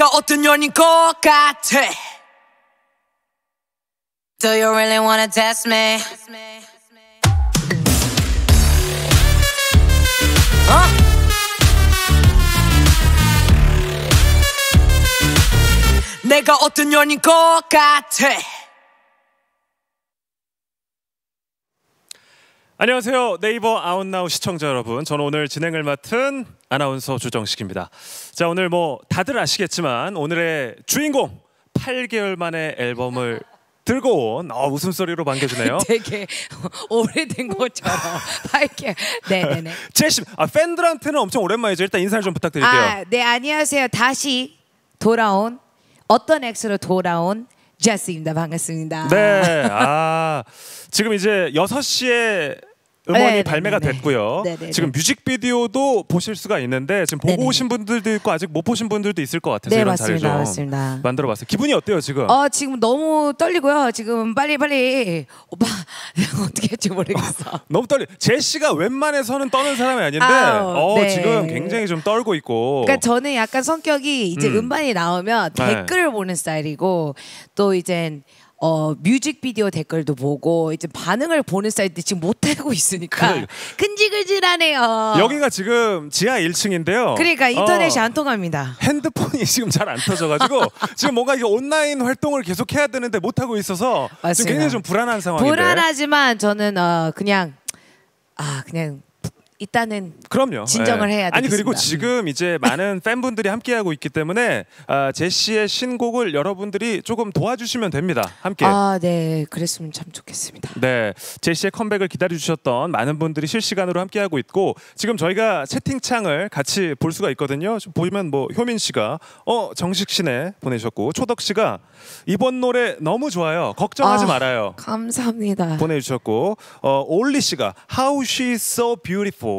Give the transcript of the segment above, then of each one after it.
내가 어떤 년인 것 같아. Do you really wanna test me? 내가 어떤 년인 것 같아. 안녕하세요. 네이버 아웃나우 시청자 여러분. 저는 오늘 진행을 맡은 아나운서 조정식입니다. 자, 오늘 뭐 다들 아시겠지만 오늘의 주인공 8개월 만에 앨범을 들고 온 어, 웃음소리로 반겨주네요. 되게 오래된 것처럼 밝게. 네네네. 제시, 아, 팬들한테는 엄청 오랜만이죠. 일단 인사를 좀 부탁드릴게요. 아, 네 안녕하세요. 다시 돌아온 어떤 엑스로 돌아온 제스입니다. 반갑습니다. 네. 아, 지금 이제 6시에 음원이 네네네네. 발매가 됐고요. 네네네. 지금 뮤직비디오도 보실 수가 있는데 지금 보고 네네. 오신 분들도 있고 아직 못 보신 분들도 있을 것 같아서 네, 이런 맞습니다. 자리 좀 맞습니다. 만들어봤어요. 기분이 어때요 지금? 어 지금 너무 떨리고요. 지금 빨리 빨리 오빠 어떻게 할지 모르겠어. 너무 떨리. 제시가 웬만해서는 떠는 사람이 아닌데 아우, 어, 네. 지금 굉장히 좀 떨고 있고. 그러니까 저는 약간 성격이 이제 음. 음. 반이 나오면 네. 댓글을 보는 스타일이고 또 이젠 어 뮤직비디오 댓글도 보고 이제 반응을 보는 스타일인데 지금 못 하고 있으니까 그래. 근질근질하네요. 여기가 지금 지하 1층인데요. 그러니까 인터넷이 어, 안 통합니다. 핸드폰이 지금 잘 안 터져가지고 지금 뭔가 이게 온라인 활동을 계속 해야 되는데 못 하고 있어서 지금 맞습니다. 굉장히 좀 불안한 상황인데. 불안하지만 저는 어 그냥 아 그냥 일단은 그럼요. 진정을 예. 해야 아니 그리고. 지금 이제 많은 팬분들이 함께하고 있기 때문에 아, 제시의 신곡을 여러분들이 조금 도와주시면 됩니다. 함께. 아 네 그랬으면 참 좋겠습니다. 네, 제시의 컴백을 기다려 주셨던 많은 분들이 실시간으로 함께하고 있고 지금 저희가 채팅창을 같이 볼 수가 있거든요. 보이면 뭐 효민 씨가 어 정식 씨네 보내주셨고 초덕 씨가 이번 노래 너무 좋아요. 걱정하지 아, 말아요. 감사합니다. 보내 주셨고 어 올리 씨가 How she's so beautiful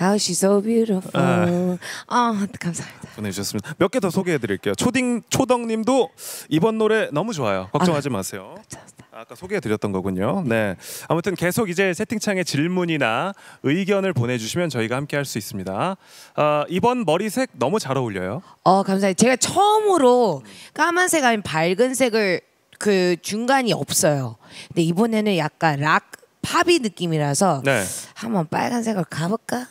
How she's so beautiful. 아. 아 감사합니다. 보내주셨습니다. 몇 개 더 소개해드릴게요. 초딩 초덕님도 이번 노래 너무 좋아요. 걱정하지 마세요. 감사합니다. 아까 소개해드렸던 거군요. 네. 아무튼 계속 이제 채팅창에 질문이나 의견을 보내주시면 저희가 함께 할 수 있습니다. 아, 이번 머리색 너무 잘 어울려요. 어 감사해요. 제가 처음으로 까만색 아닌 밝은 색을 그 중간이 없어요. 근데 이번에는 약간 락 팝이 느낌이라서 네. 한번 빨간색을 가볼까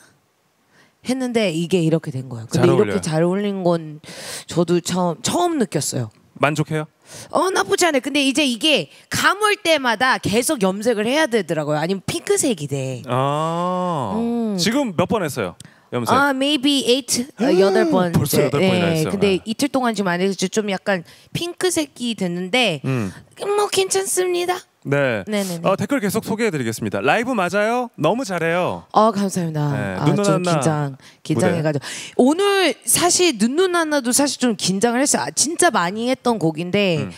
했는데 이게 이렇게 된 거예요. 근데 잘 이렇게. 잘 어울린 건 저도 처음 처음 느꼈어요. 만족해요? 어 나쁘지 않아요. 근데 이제 이게 감을 때마다 계속 염색을 해야 되더라고요. 아니면 핑크색이 돼. 아 음. 지금 몇 번 했어요? 염색. 아, maybe eight 어, 여덟 번. 음, 벌써 네, 여덟 번이나 했어요. 근데 네. 이틀 동안 지금 안 해서 좀 약간 핑크색이 됐는데 음. 뭐 괜찮습니다. 네. 네네네. 어, 댓글 계속 소개해드리겠습니다. 라이브 맞아요? 너무 잘해요. 어 감사합니다. 네, 아, 눈눈 좀 하나 긴장 긴장해가지고 오늘 사실 눈눈 하나도 사실 좀 긴장을 했어요. 아, 진짜 많이 했던 곡인데 음.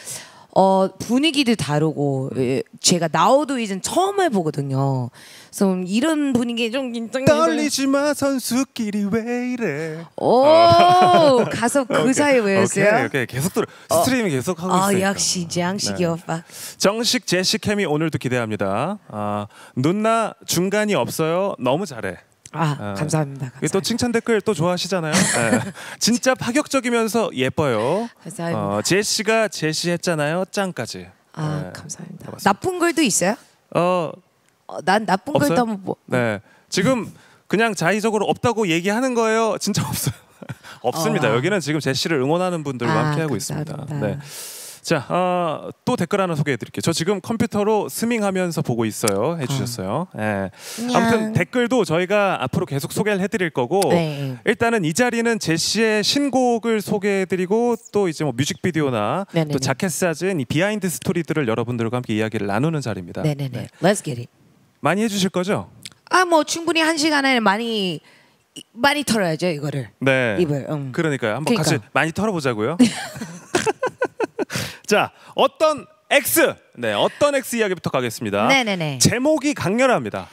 어 분위기도 다르고 예, 제가 나오도 이젠 처음 해보거든요. 그래서 이런 분위기 좀 긴장. 떨리지 마 선수끼리 왜 이래? 오 가서 그 사이 왜였어요? 오케이, 오케이. 계속 들어. 스트리밍 계속 하고 아 있으니까. 역시 장식이 네. 오빠. 정식 제시 캠이 오늘도 기대합니다. 아, 눈나 중간이 없어요. 너무 잘해. 아 아, 감사합니다. 이게 또 감사합니다. 칭찬 댓글 또 좋아하시잖아요. 네. 진짜 파격적이면서 예뻐요. 감사합니다. 어, 제시가 제시했잖아요. 짱까지. 아 네. 감사합니다. 고맙습니다. 나쁜 글도 있어요? 어, 어, 난 나쁜 없어요? 글도 한번 뭐. 네. 지금 그냥 자의적으로 없다고 얘기하는 거예요. 진짜 없어요. 없습니다. 어. 여기는 지금 제시를 응원하는 분들과 아, 함께하고 있습니다. 감사합니다. 네. 자, 어, 또 댓글 하나 소개해 드릴게요. 저 지금 컴퓨터로 스밍하면서 보고 있어요. 해 주셨어요. 예. 아무튼 댓글도 저희가 앞으로 계속 소개를 해 드릴 거고 네. 일단은 이 자리는 제시의 신곡을 소개해 드리고 또 이제 뭐 뮤직비디오나 네네네. 또 자켓 사진 이 behind story들을 여러분들과 함께 이야기를 나누는 자리입니다. 네네네. 네. Let's get it. 많이 해 주실 거죠? 아 뭐 충분히 한 시간에 많이 많이 털어야죠 이거를 네. 입을. 음. 그러니까요. 한번 같이 그러니까. 많이 털어보자고요. 자, 어떤 X, 네, 어떤 X 이야기부터 가겠습니다. 네네네. 제목이 강렬합니다.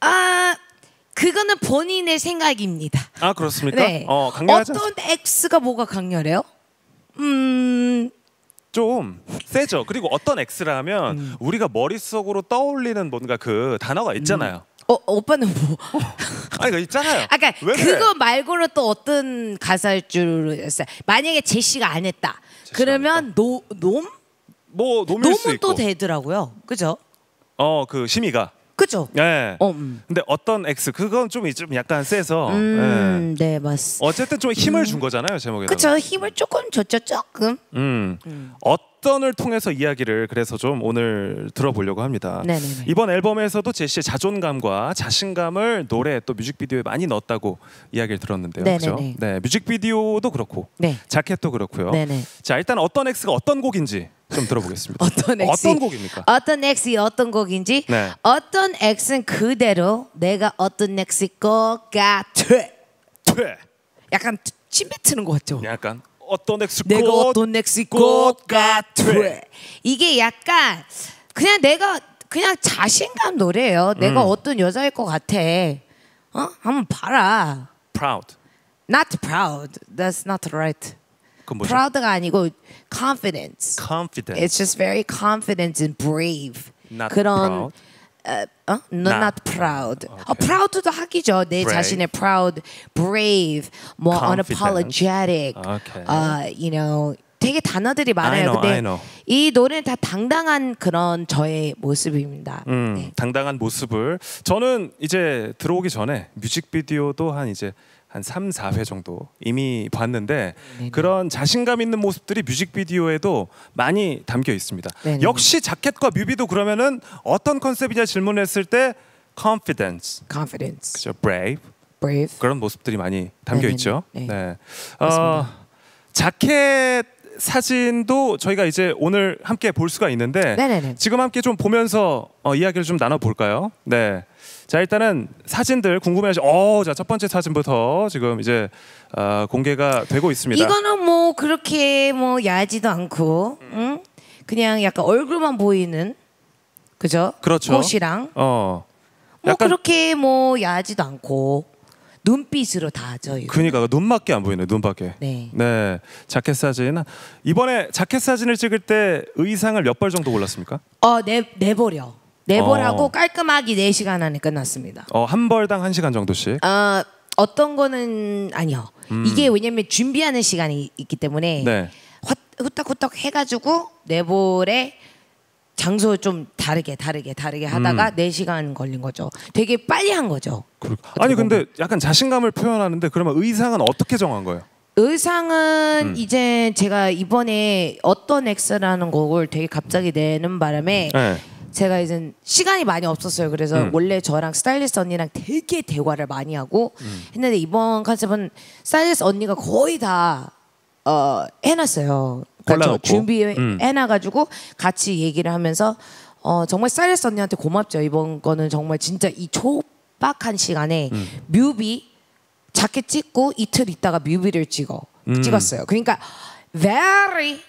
아 그거는 본인의 생각입니다. 아 그렇습니까? 네. 어, 강렬하지 어떤 X가 뭐가 강렬해요? 음 좀 세죠. 그리고 어떤 X라면 음. 우리가 머릿속으로 떠올리는 뭔가 그 단어가 있잖아요. 어, 오빠는 뭐? 아니, 그 있잖아요. 아까 왜 그래? 그거 말고는 또 어떤 가사일 줄 알았어요. 만약에 제시가 안 했다. 그러면 노 놈? 뭐 놈일 수 있고. 또 되더라고요. 그죠? 어, 그 심의가. 그죠? 예. 어, 음. 근데 어떤 X 그건 좀, 좀 약간 세서. 예. 음, 네, 맞습니다. 어쨌든 좀 힘을 준 거잖아요 제목에. 그쵸? 힘을 조금 줬죠, 조금. 음. 어떤 을 통해서 이야기를 그래서 좀 오늘 들어보려고 합니다. 네네네. 이번 앨범에서도 제시의 자존감과 자신감을 노래 또 뮤직비디오에 많이 넣었다고 이야기를 들었는데요. 그죠? 네네네. 네, 뮤직비디오도 그렇고 네. 자켓도 그렇고요. 네네. 자, 일단 어떤 X가 어떤 곡인지 좀 들어보겠습니다. 어떤 X? 어떤 곡입니까? 어떤 X이 어떤 곡인지 네. 어떤 X는 그대로 내가 어떤 X일 것 같아. 퇴. 약간 침 뱉는 것 같죠? 약간 어떤 X 내가 꽃, 어떤 X일 꽃것 같아. 이게 약간 그냥 내가 그냥 자신감 노래예요. 음. 내가 어떤 여자일 것 같아. 어? 한번 봐라. proud. Not proud. That's not right. Proud가 아니고 confidence. confident. It's just very confident and brave. Not 그런 proud. 어? 어? No, Not not proud. 어, Okay. proud도 하기죠. 내 Brave. 자신의 proud, brave, 뭐 Confident. unapologetic. Okay. 어, you know, 되게 단어들이 많아요. I know, 근데 I know. 이 노래는 다 당당한 그런 저의 모습입니다. 음, 네. 당당한 모습을 저는 이제 들어오기 전에 뮤직비디오도 한 이제 한 3, 4회 정도 이미 봤는데 네네. 그런 자신감 있는 모습들이 뮤직비디오에도 많이 담겨 있습니다. 네네. 역시 자켓과 뮤비도 그러면은 어떤 컨셉이냐 질문했을 때 confidence, Confidence, 그죠, brave brave. 그런 모습들이 많이 담겨 네네네. 있죠. 네. 네. 어, 자켓 사진도 저희가 이제 오늘 함께 볼 수가 있는데. 지금 함께 좀 보면서 어, 이야기를 좀 나눠 볼까요? 네. 자 일단은 사진들 궁금해하시. 어, 자첫 번째 사진부터 지금 이제 어, 공개가 되고 있습니다. 이거는 뭐 그렇게 뭐 야하지도 않고, 응? 그냥 약간 얼굴만 보이는, 그죠? 그렇죠. 옷이랑 어. 뭐 약간 그렇게 뭐 야하지도 않고 눈빛으로 다 하죠. 이거. 그니까 눈밖에 안 보이네. 눈밖에. 네. 네. 자켓 사진. 이번에 자켓 사진을 찍을 때 의상을 몇 벌 정도 골랐습니까? 어, 내 내버려. 내버하고 어. 깔끔하게 4시간 안에 끝났습니다. 어, 한 벌당 한 시간 정도씩. 어, 어떤 거는 아니요. 이게 왜냐면 준비하는 시간이 있기 때문에 음. 네. 헛- 후딱후딱 해가지고 내볼에 장소 좀 다르게 다르게 다르게 음. 하다가 4시간 걸린 거죠. 되게 빨리 한 거죠. 아니 근데 약간 자신감을 표현하는데 그러면 의상은 어떻게 정한 거예요? 의상은 음. 이제 제가 이번에 어떤 엑스라는 곡을 되게 갑자기 내는 바람에 네. 제가 이제 시간이 많이 없었어요. 그래서 음. 원래 저랑 스타일리스트 언니랑 되게 대화를 많이 하고 음. 했는데 이번 컨셉은 스타일리스트 언니가 거의 다 어, 해놨어요. 그러니까 저 골라놓고. 준비해 음. 같이 얘기를 하면서 어, 정말 사이러스 언니한테 고맙죠. 이번 거는 정말 진짜 이 촉박한 시간에 뮤비 자켓 찍고 이틀 있다가 뮤비를 찍어 음. 찍었어요. 그러니까 very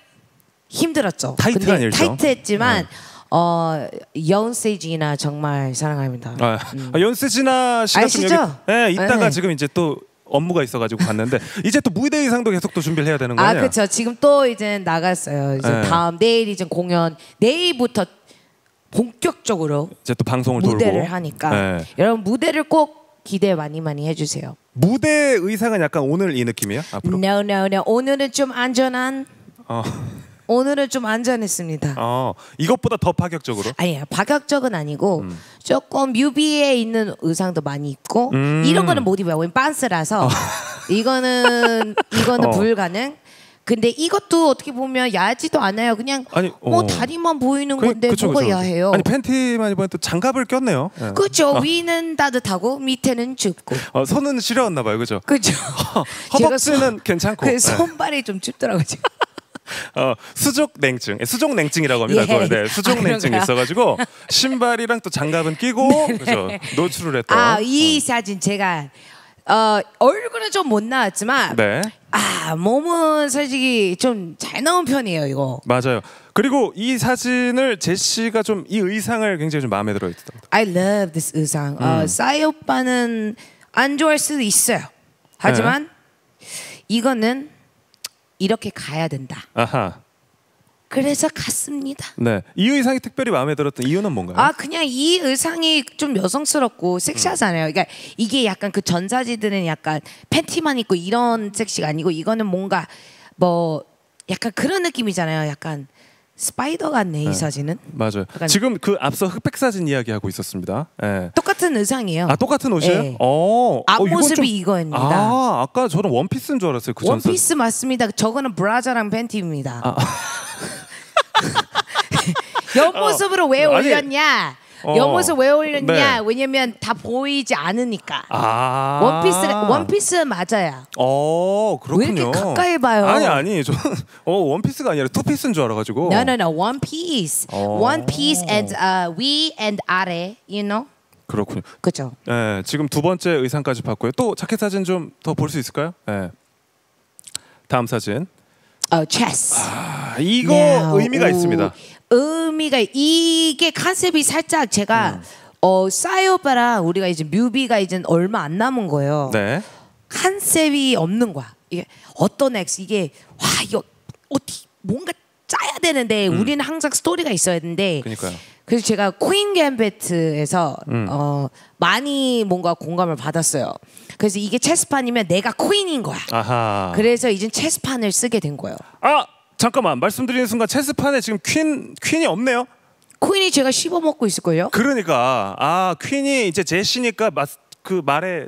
힘들었죠. 타이트한 근데 일정. 네. 타이트했지만 어 연세지나 정말 사랑합니다. 아, 아, 연세진아 씨가 아시죠? 네, 이따가 네. 지금 이제 또 업무가 있어가지고 갔는데 이제 또 무대 의상도 계속 또 준비를 해야 되는 거 아? 그렇죠. 지금 또 이제 나갔어요. 이제 네. 다음 내일 이제 공연 내일부터 본격적으로 이제 또 방송을 무대를 돌고 하니까 네. 여러분 무대를 꼭 기대 많이 많이 해주세요. 무대 의상은 약간 오늘 이 느낌이에요? 앞으로? No, no, no. 오늘은 좀 안전한. 어. 오늘은 좀 안전했습니다. 어, 이것보다 더 파격적으로? 아니야 파격적은 아니고 음. 조금 뮤비에 있는 의상도 많이 입고 음. 이런 거는 못 입어요. 왜냐면 빤스라서 이거는 이거는 어. 불가능. 근데 이것도 어떻게 보면 야하지도 않아요. 그냥 아니, 뭐 어. 다리만 보이는 그- 건데 그쵸, 뭐가 그쵸. 야해요. 아니 팬티만 입으면 또 장갑을 꼈네요. 예. 그렇죠. 위는 따뜻하고 밑에는 춥고. 어, 손은 시려웠나 봐요, 그죠? 그렇죠. 허벅지는 괜찮고. 그 예. 손발이 좀 춥더라고요. 어, 수족 냉증, 예, 수족 냉증이라고 합니다. 예. 그걸. 네, 수족 아, 냉증이? 있어가지고 신발이랑 또 장갑은 끼고 그죠? 노출을 했던. 아, 이 사진 제가 어, 얼굴은 좀 못 나왔지만 네, 아, 몸은 솔직히 좀 잘 나온 편이에요, 이거. 맞아요. 그리고 이 사진을 제시가 좀 이 의상을 굉장히 좀 마음에 들어 했던. I love this 의상. 음. 어, 싸이 오빠는 안 좋아할 수도 있어요. 하지만 네. 이거는 이렇게 가야 된다. 아하. 그래서 갔습니다. 네, 이 의상이 특별히 마음에 들었던 이유는 뭔가요? 아 그냥 이 의상이 좀 여성스럽고 섹시하잖아요. 그러니까 이게 약간 그 전사지들은 약간 팬티만 입고 이런 섹시가 아니고 이거는 뭔가 뭐 약간 그런 느낌이잖아요. 약간 스파이더 같네 이 사진은. 맞아요. 약간- 지금 그 앞서 흑백 사진 이야기하고 있었습니다. 예. 똑같은 의상이에요. 아 똑같은 옷이에요? 네. 어. 어, 앞모습이 좀- 이거입니다. 아 아까 저는 원피스인 줄 알았어요. 그 전사. 원피스 맞습니다. 저거는 브라자랑 팬티입니다. 아. 옆모습으로 왜 어, 아니, 올렸냐? 어, 옆모습 왜 올렸냐? 네. 왜냐면 다 보이지 않으니까. 아. 원피스가 원피스 맞아야. 어 그렇군요. 왜 이렇게 가까이 봐요? 아니 아니 저는 어 원피스가 아니라 투피스인 줄 알아 가지고. No, no, no. One piece. 어. One piece and uh, 위 and 아래. You know? 그렇군요. 그죠? 네, 지금 두 번째 의상까지 봤고요. 또 자켓 사진 좀 더 볼 수 있을까요? 네. 다음 사진. 어, chess. 아, 이거 Now, 의미가 오, 있습니다. 의미가 이게 컨셉이 살짝 제가 음. 어 싸이오빠랑 우리가 이제 뮤비가 이제 얼마 안 남은 거예요. 네. 컨셉이 없는 거야. 이게 어떤 엑스 이게 와 이거 어떻게 뭔가 짜야 되는데 우리는 항상 스토리가 있어야 되는데 음. 그러니까요. 그래서 제가 퀸 갬베트에서 음. 어, 많이 뭔가 공감을 받았어요. 그래서 이게 체스판이면 내가 퀸인 거야. 아하. 그래서 이제 체스판을 쓰게 된 거예요. 아 잠깐만 말씀드리는 순간 체스판에 지금 퀸 퀸이 없네요. 퀸이 제가 씹어 먹고 있을 걸요. 그러니까 아 퀸이 이제 제시니까 마, 그 말에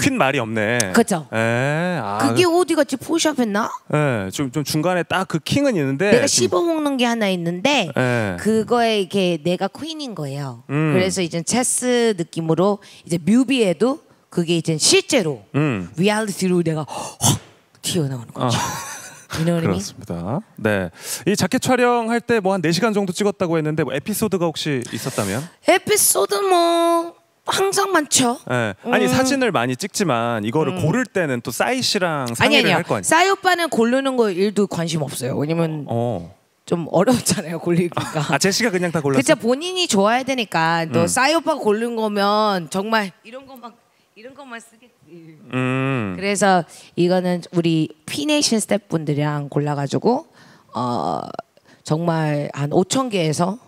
퀸 말이 없네. 그죠. 에, 아, 그게 어디 갔지 포샵했나? 예, 좀, 좀 중간에 딱 그 킹은 있는데 내가 씹어 먹는 게 하나 있는데 예. 그거에 이게 내가 퀸인 거예요. 음. 그래서 이제 체스 느낌으로 이제 뮤비에도 그게 이제 실제로 음. 리얼리티로 내가 확 튀어나오는 거죠. You know? 그렇습니다. 네. 이 자켓 촬영할 때 뭐 한 4시간 정도 찍었다고 했는데 뭐 에피소드가 혹시 있었다면? 에피소드 뭐 항상 많죠. 예. 아니 음. 사진을 많이 찍지만 이거를 고를 때는 또 싸이 씨랑 상의를. 할 거 아니에요. 싸이 오빠는 고르는 거 일도 관심 없어요. 왜냐면 어. 좀 어렵잖아요 고르기가. 아 제시가 그냥 다 골랐어. 그쵸 본인이 좋아야 되니까 또 음. 싸이 오빠가 고른 거면 정말 이런 것만 이런 것만 쓰겠지. 음. 그래서 이거는 우리 피네이션 스태프분들이랑 골라가지고 어 정말 한 5천 개에서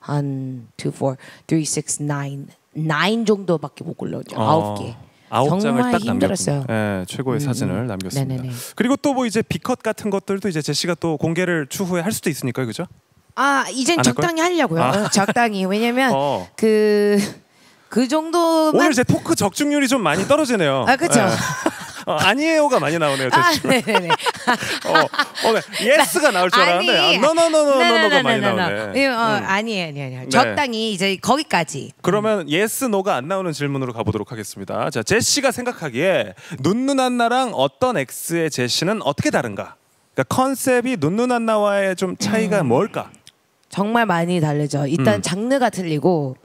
한 2, 4, 3, 6, 9, 9 정도밖에 못 골라죠. 어, 9개. 아홉 장을 딱. 남겼군요. 예, 최고의 음, 사진을 음. 남겼습니다. 네네네. 그리고 또 뭐 이제 비컷 같은 것들도 이제 제시가 또 공개를 추후에 할 수도 있으니까요, 그죠? 아 이젠? 적당히 하려고요. 아. 어, 적당히 왜냐면 어. 그 그 정도만 오늘 제 토크 적중률이 좀 많이 떨어지네요. 아, 그쵸. 예. 어, 아니에요가 많이 나오네요, 아. 네네네. 어, 어, 네. Yes가 나올 줄 알았는데 아니. 아, 너너너너너너가 많이 네네네네네. 나오네. 이거, 어, 음. 아니에요, 아니에요. 아니에요. 네. 적당히 이제 거기까지. 그러면 yes no가 안 나오는 질문으로 가보도록 하겠습니다. 자, 제시가 생각하기에 눈누난나랑 어떤 X의 제시는 어떻게 다른가? 그러니까 컨셉이 눈누난나와의 좀 차이가 음. 뭘까? 정말 많이 다르죠. 일단 음. 장르가 틀리고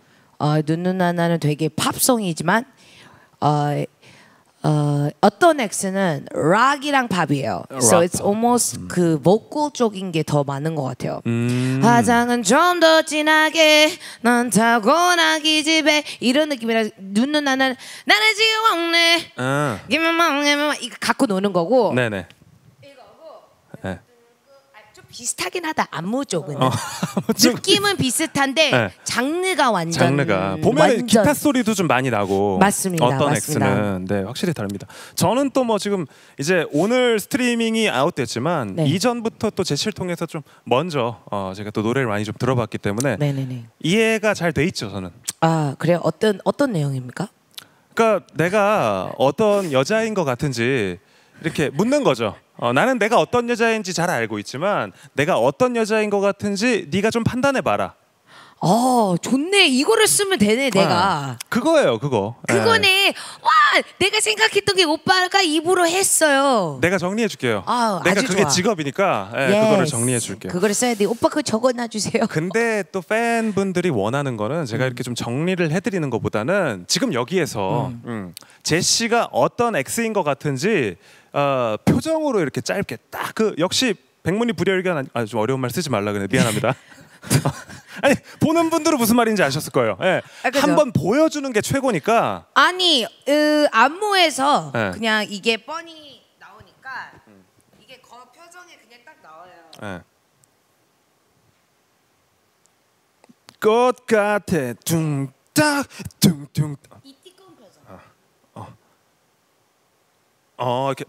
어, 눈누나나는 되게 팝송이지만 어, 어, 어떤 X는 락이랑 팝이에요. So 락, it's 팝. almost 그 보컬 쪽인 게 더 많은 것 같아요. 음. 화장은 좀 더 진하게 넌 타고나 기집애 이런 느낌이라 눈누나는 나는 지금 없네. 아, 기면만 이거 갖고 노는 거고 네네. 네. 좀 비슷하긴 하다 안무 쪽은 어, 좀 느낌은 비슷한데 네. 장르가 완전 장르가 보면 완전 기타 소리도 좀 많이 나고 맞습니다, 어떤 맞습니다. X는 네 확실히 다릅니다. 저는 또 뭐 지금 이제 오늘 스트리밍이 아웃됐지만 네. 이전부터 또 제시를 통해서 좀 먼저 어, 제가 또 노래를 많이 좀 들어봤기 때문에 네네네 이해가 잘 돼 있죠 저는. 아 그래요 어떤 어떤 내용입니까? 그러니까 내가 어떤 여자인 것 같은지 이렇게 묻는 거죠. 어, 나는 내가 어떤 여자인지 잘 알고 있지만 내가 어떤 여자인 것 같은지 네가 좀 판단해 봐라. 어 좋네 이거를 쓰면 되네 내가 그거예요, 그거. 예. 그거네 와 내가 생각했던 게 오빠가 입으로 했어요. 내가 정리해 줄게요. 아, 내가 아주 그게 좋아. 직업이니까 예, Yes. 그거를 정리해 줄게요. 그거를 써야 돼. 오빠 그거 적어놔 주세요. 근데 또 팬분들이 원하는 거는 제가 이렇게 좀 정리를 해드리는 것보다는 지금 여기에서 음, 제시가 어떤 X인 것 같은지 어, 표정으로 이렇게 짧게 딱 그 역시 백문이 불여일견 아, 좀 어려운 말 쓰지 말라 그래 미안합니다. 아니 보는 분들은 무슨 말인지 아셨을 거예요. 예. 아, 그죠. 한번 보여주는 게 최고니까 아니 으, 안무에서 네. 그냥 이게 뻔히 나오니까 이게 거 표정에 그냥 딱 나와요. 예. 꽃 같아 둥딱 둥둥 이 띠꺼운 표정. 어 이렇게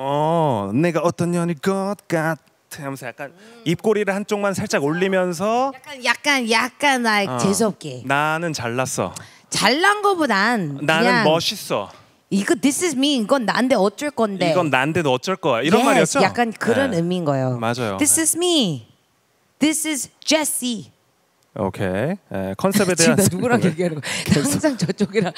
어 내가 어떤 년일 것 같아 하면서 약간 입꼬리를 한쪽만 살짝 올리면서 약간 약간 약간 나 어, 재수없게 나는 잘났어 잘난 거보단 나는 멋있어 이거 this is me 이건 난데 어쩔 건데 이건 난데도 어쩔 거야 이런 Yes, 말이었죠 약간 그런 네. 의미인 거예요. 맞아요. This is me. This is Jesse. 오케이 예, 컨셉에 지금 대한 나 누구랑 얘기하는 거야? 나 항상 저쪽이랑.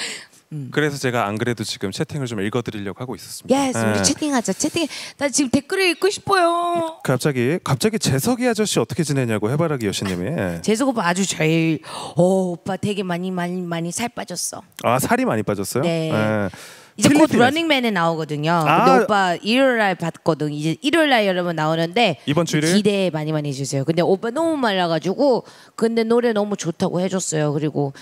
그래서 제가 안 그래도 지금 채팅을 좀 읽어드리려고 하고 있었습니다 Yes, 우리 예. 채팅하자. 채팅. 나 지금 댓글을 읽고 싶어요. 갑자기 갑자기 재석이 아저씨 어떻게 지내냐고 해바라기 여신님이 예. 재석 오빠 아주 제일 오 오빠 되게 많이 많이 많이 살 빠졌어. 아 살이 많이 빠졌어요 네. 예. 이제 곧. 러닝맨에 나오거든요. 아. 근데 오빠 일요일 날 봤거든. 이제 일요일 날 여러분 나오는데 이번 주 일요일? 기대 많이 많이 해주세요. 근데 오빠 너무 말라가지고 근데 노래 너무 좋다고 해줬어요. 그리고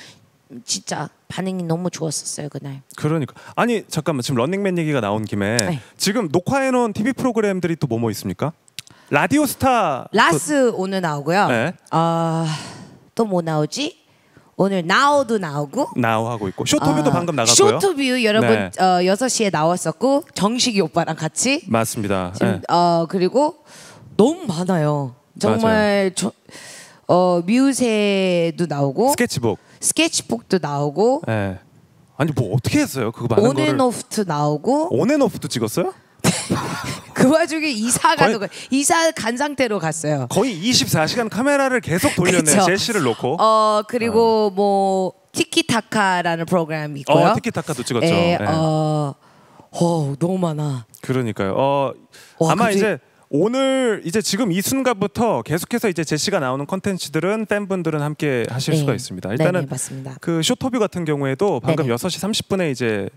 진짜 반응이 너무 좋았었어요 그날. 그러니까 아니 잠깐만 지금 런닝맨 얘기가 나온 김에 네. 지금 녹화해놓은 TV 프로그램들이 또 뭐뭐 있습니까? 라디오 스타 라스 오늘 나오고요. 네. 아 또 뭐 나오지? 오늘 NOW도 나오고. NOW 하고 있고 쇼터뷰도 아, 방금 나갔고요. 쇼터뷰 여러분 네. 어, 6시에 나왔었고 정식이 오빠랑 같이 맞습니다. 지금 예. 어 그리고 너무 많아요. 정말 저, 어 뮤세도 나오고 스케치북. 스케치북도 나오고 예. 아니 뭐 어떻게 했어요? 그거 많은 거를 온앤오프도 나오고 온앤오프도 찍었어요? 그 와중에 이사 거의- 가도 이사 간 상태로 갔어요. 거의 24시간 카메라를 계속 돌렸네. 그쵸. 제시를 놓고. 어 그리고 뭐 티키타카라는 프로그램이 있고요. 어, 티키타카도 찍었죠. 예, 예. 어, 어 너무 많아. 그러니까요. 어, 와, 아마 그치? 이제 오늘 이제 지금 이 순간부터 계속해서 이제 제시가 나오는 컨텐츠들은 팬분들은 함께 하실 네. 수가 있습니다. 네, 일단은 네, 맞습니다. 그 쇼터뷰 같은 경우에도 방금 네네. 6시 30분에 이제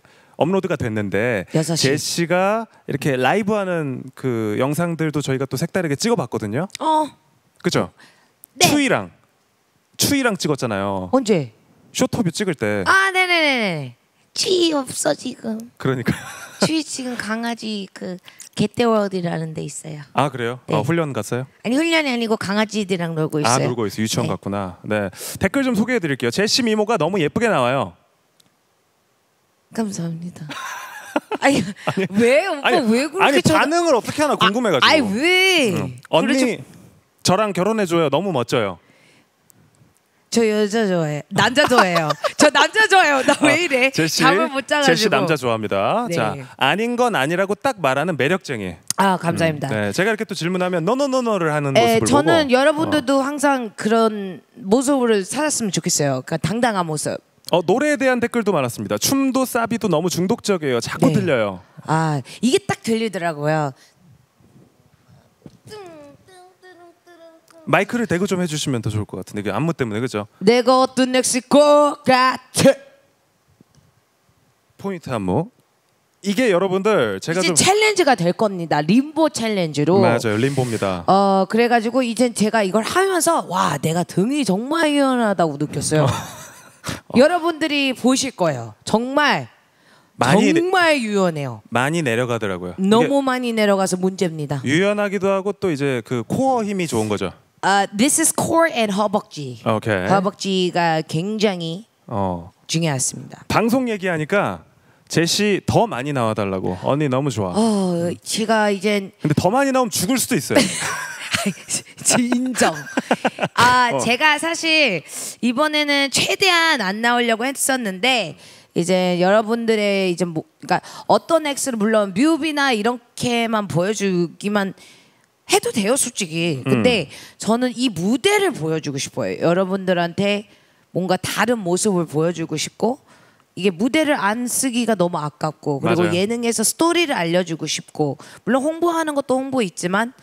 업로드가 됐는데 6시. 제시가 이렇게 라이브하는 그 영상들도 저희가 또 색다르게 찍어봤거든요. 어 그죠? 네. 추이랑 추이랑 찍었잖아요. 언제? 쇼터뷰 찍을 때 아 네네네네. 쥐 없어 지금. 그러니까 쥐 지금 강아지 그 겟데월드라는 데 있어요. 아 그래요? 네. 어, 훈련 갔어요? 아니 훈련이 아니고 강아지들이랑 놀고 있어요. 아 놀고 있어 유치원 네. 갔구나. 네 댓글 좀 소개해드릴게요. 제시 미모가 너무 예쁘게 나와요. 감사합니다. 아니, 왜 오빠 왜 그렇게 아니 쳐다- 반응을 어떻게 하나 궁금해가지고. 아이 왜? 응. 언니 그렇죠. 저랑 결혼해줘요. 너무 멋져요. 저 여자 좋아해. 남자 좋아해요. 저 남자 좋아해요. 나 왜 이래? 어, 제시 잠을 못 자가지고. 제시 남자 좋아합니다. 네. 자 아닌 건 아니라고 딱 말하는 매력쟁이. 아 감사합니다. 네 제가 이렇게 또 질문하면 너너너너를 하는 에, 모습을 저는 보고 여러분들도 항상 그런 모습으로 살았으면 좋겠어요. 그러니까 당당한 모습. 어, 노래에 대한 댓글도 많았습니다. 춤도 사비도 너무 중독적이에요. 자꾸 네. 들려요. 아 이게 딱 들리더라고요. 마이크를 대고 좀 해주시면 더 좋을 것 같은데 그 안무 때문에 그죠? 내가 어떤 엑스것 같아. 포인트 안무. 이게 여러분들 제가 이제 좀 challenge가 될 겁니다. 림보 challenge로. 맞아요 림보입니다. 어 그래가지고 이제 제가 이걸 하면서 와 내가 등이 정말 유연하다고 느꼈어요. 여러분들이 보실 거예요. 정말 많이 내- 정말 유연해요. 많이 내려가더라고요. 너무 많이 내려가서 문제입니다. 유연하기도 하고 또 이제 그 코어 힘이 좋은 거죠. 아 this is core and 허벅지. 오케이. 허벅지가 굉장히 어 중요했습니다. 방송 얘기하니까 제시 더 많이 나와달라고 언니 너무 좋아. 어 제가 이제 근데 더 많이 나오면 죽을 수도 있어요. 인정. 아 어. 제가 사실 이번에는 최대한 안 나오려고 했었는데 이제 여러분들의 이제 뭐 그러니까 어떤 엑스를 물론 뮤비나 이렇게만 보여주기만 해도 돼요 솔직히. 근데 저는 이 무대를 보여주고 싶어요. 여러분들한테 뭔가 다른 모습을 보여주고 싶고 이게 무대를 안 쓰기가 너무 아깝고 그리고 맞아요. 예능에서 스토리를 알려주고 싶고 물론 홍보하는 것도 홍보 있지만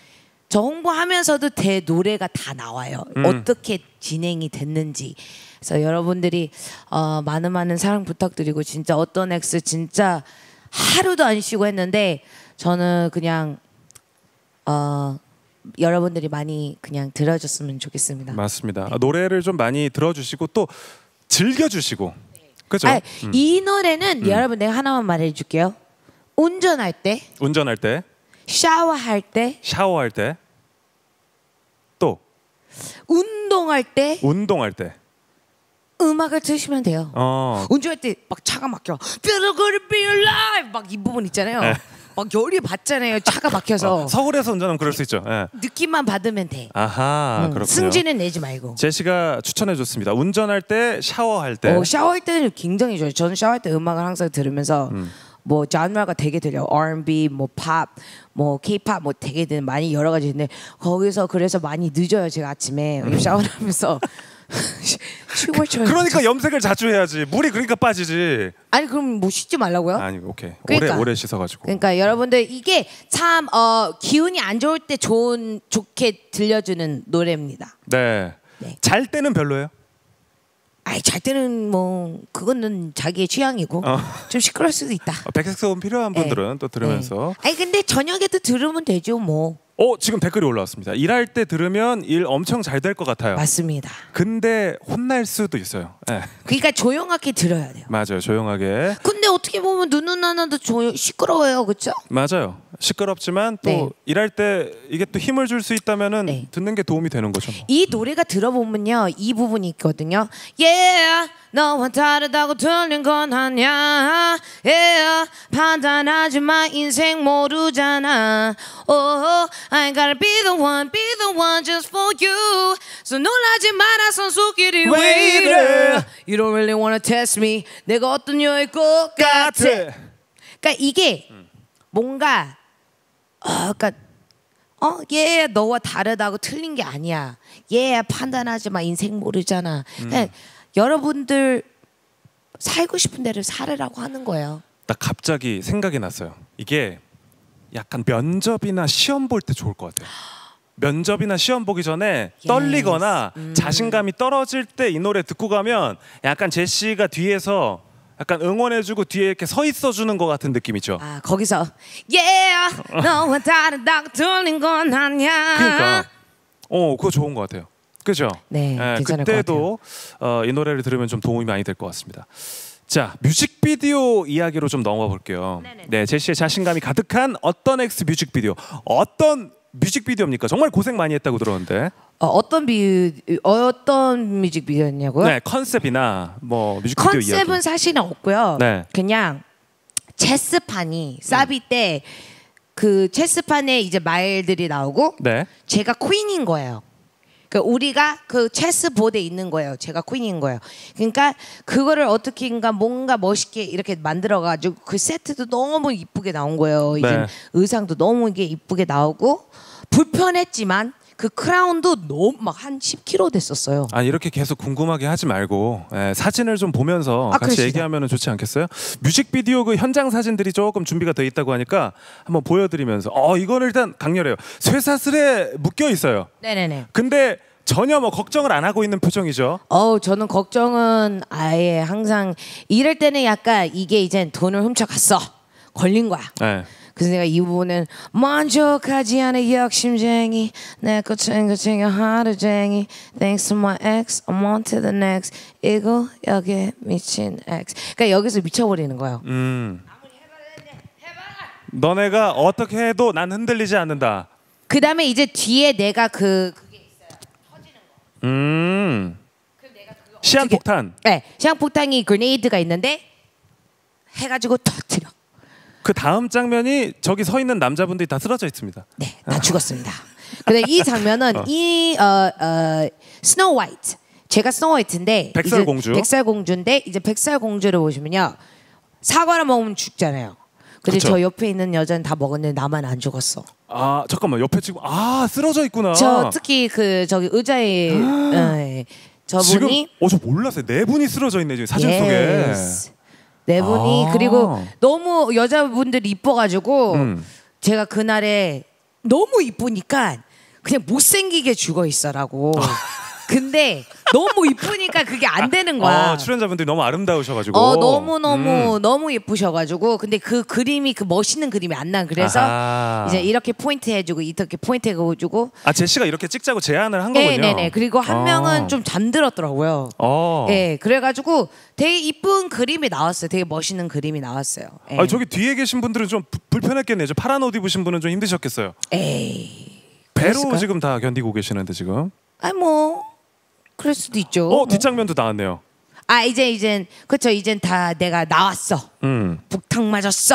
저 홍보하면서도 제 노래가 다 나와요. 음. 어떻게 진행이 됐는지. 그래서 여러분들이 어, 많은 많은 사랑 부탁드리고 진짜 어떤 엑스 진짜 하루도 안 쉬고 했는데 저는 그냥 어, 여러분들이 많이 그냥 들어줬으면 좋겠습니다. 맞습니다. 아, 노래를 좀 많이 들어주시고 또 즐겨주시고 그죠? 아, 음. 이 노래는 여러분 내가 하나만 말해줄게요. 운전할 때, 운전할 때, 샤워할 때, 샤워할 때, 또 운동할 때 운동할 때. 음악을 틀시면 돼요. 어 운전할 때 막 차가 막혀. Feel good to be alive. 막 이 부분 있잖아요. 네. 막 열이 받잖아요. 차가 막혀서 어, 서울에서 운전하면 그럴 수 있죠. 예. 느낌만 받으면 돼. 아하 응, 그렇군요. 승진은 내지 말고. 제시가 추천해 줬습니다. 운전할 때, 샤워할 때. 어, 샤워할 때는 굉장히 좋아요. 저는 샤워할 때 음악을 항상 들으면서 음. 뭐 장르가 되게 들려. R&B, 뭐 팝, 뭐 K-팝 뭐 되게 들- 많이 여러 가지 있는데 거기서 그래서 많이 늦어요. 제가 아침에 음. 샤워를 하면서 춤을 춰요. 그러니까 염색을 자주 해야지. 물이 그러니까 빠지지. 아니 그럼 뭐 씻지 말라고요? 아니 오케이. 그러니까. 오래 오래 씻어가지고. 그러니까 여러분들 이게 참 어, 기운이 안 좋을 때 좋은 좋게 들려주는 노래입니다. 네. 네. 잘 때는 별로예요. 아이 잘 때는 뭐 그거는 자기의 취향이고 어. 좀 시끄러울 수도 있다. 어, 백색소음 필요한 네. 분들은 또 들으면서. 네. 아니 근데 저녁에도 들으면 되죠 뭐. 어 지금 댓글이 올라왔습니다. 일할 때 들으면 일 엄청 잘 될 것 같아요. 맞습니다. 근데 혼날 수도 있어요. 네. 그러니까 조용하게 들어야 돼요. 맞아요. 조용하게. 근데 어떻게 보면 눈은 하나도 조용 시끄러워요, 그렇죠? 맞아요. 시끄럽지만 또 네. 일할 때 이게 또 힘을 줄 수 있다면은 네. 듣는 게 도움이 되는 거죠. 뭐. 이 노래가 들어보면요 이 부분이 있거든요 Yeah 너와 다르다고 들린 건 아니야 Yeah 판단하지 마 인생 모르잖아 Oh I gotta be the one be the one just for you So 놀라지 마라 선수끼리 왜왜 이래? You don't really wanna test me 내가 어떤 여일 것 같아 그러니까 이게 뭔가 어, 그러니까 어, 얘 너와 다르다고 틀린 게 아니야. 얘 판단하지 마. 인생 모르잖아. 그냥 여러분들 살고 싶은 대로 살으라고 하는 거예요. 나 갑자기 생각이 났어요. 이게 약간 면접이나 시험 볼 때 좋을 것 같아요. 면접이나 시험 보기 전에. 떨리거나 음. 자신감이 떨어질 때 이 노래 듣고 가면 약간 제시가 뒤에서 약간 응원해주고 뒤에 이렇게 서 있어주는 것 같은 느낌이죠. 아 거기서 Yeah 너와 다르다고 틀린 건 아니야. 그러니까 어 그거 좋은 것 같아요. 그죠? 네, 예, 괜찮을 그때도 어, 이 노래를 들으면 좀 도움이 많이 될 것 같습니다. 자 뮤직비디오 이야기로 좀 넘어가 볼게요. 네네. 네 제시의 자신감이 가득한 어떤 엑스 뮤직비디오 어떤 뮤직비디오입니까? 정말 고생 많이 했다고 들었는데 어, 어떤 비 어떤 뮤직 비디오였냐고요? 네 컨셉이나 뭐 뮤직비디오 컨셉은 이야기. 사실은 없고요. 네. 그냥 체스판이 사비 때 그 체스판에 이제 말들이 나오고 네. 제가 퀸인 거예요. 그 우리가 그 체스 보드에 있는 거예요. 제가 퀸인 거예요. 그러니까 그거를 어떻게인가 뭔가 멋있게 이렇게 만들어 가지고 그 세트도 너무 이쁘게 나온 거예요. 이제 네. 의상도 너무 이게 이쁘게 나오고 불편했지만 그 크라운도 너무 막 한 10kg 됐었어요. 아 이렇게 계속 궁금하게 하지 말고 예, 사진을 좀 보면서 아, 같이 그러시다. 얘기하면 좋지 않겠어요? 뮤직비디오 그 현장 사진들이 조금 준비가 돼 있다고 하니까 한번 보여드리면서 어 이거는 일단 강렬해요. 쇠사슬에 묶여 있어요. 네네네. 근데 전혀 뭐 걱정을 안 하고 있는 표정이죠. 어우 저는 걱정은 아예 항상 이럴 때는 약간 이게 이젠 돈을 훔쳐갔어 걸린 거야. 예. 그래서 내가 이 부분은 만족하지 않은 욕심쟁이 내거 챙겨 챙겨 하루쟁이 Thanks to my ex I'm on to the next 이거 여기 미친 ex 그러니까 여기서 미쳐버리는 거예요 음. 너네가 어떻게 해도 난 흔들리지 않는다. 그 다음에 이제 뒤에 내가 그 음. 시한폭탄. 네, 시향폭탄이 그레이드가 있는데 해가지고 터트려 그 다음 장면이 저기 서 있는 남자분들이 다 쓰러져 있습니다. 네, 다 죽었습니다. 근데 이 장면은 이 어, 어, Snow White 제가 Snow White인데 백설 공주. 백설 공주인데 이제 백설 공주를 보시면요 사과를 먹으면 죽잖아요. 근데 그쵸. 저 옆에 있는 여자는 다 먹었는데 나만 안 죽었어. 아 잠깐만 옆에 지금 아 쓰러져 있구나. 저 특히 그 저기 의자에 어, 지금 저분이 어 저 몰랐어요. 네 분이 쓰러져 있네 지금 사진 속에. 네 분이 아. 그리고 너무 여자분들이 이뻐가지고 음. 제가 그날에 너무 이쁘니까 그냥 못생기게 죽어 있어라고. 근데 너무 이쁘니까 그게 안 되는 거야. 아, 출연자분들이 너무 아름다우셔가지고. 어 너무 너무 음. 너무 예쁘셔가지고 근데 그 그림이 그 멋있는 그림이 안난 그래서 아하. 이제 이렇게 포인트 해주고 이렇게 포인트 해주고 아 제시가 이렇게 찍자고 제안을 한 거군요. 네네네 그리고 한 아. 명은 좀 잠들었더라고요. 어. 예, 그래가지고 되게 이쁜 그림이 나왔어요. 되게 멋있는 그림이 나왔어요. 예. 아 저기 뒤에 계신 분들은 좀 부- 불편했겠네요. 저 파란 옷 입으신 분은 좀 힘드셨겠어요. 에이, 배로 그랬을까요? 지금 다 견디고 계시는데 지금. 아니 뭐 그럴 수도 있죠. 어 뒷장면도 나왔네요. 아 이제 이젠 그쵸 이젠 다 내가 나왔어. 음. 북탕 맞았어.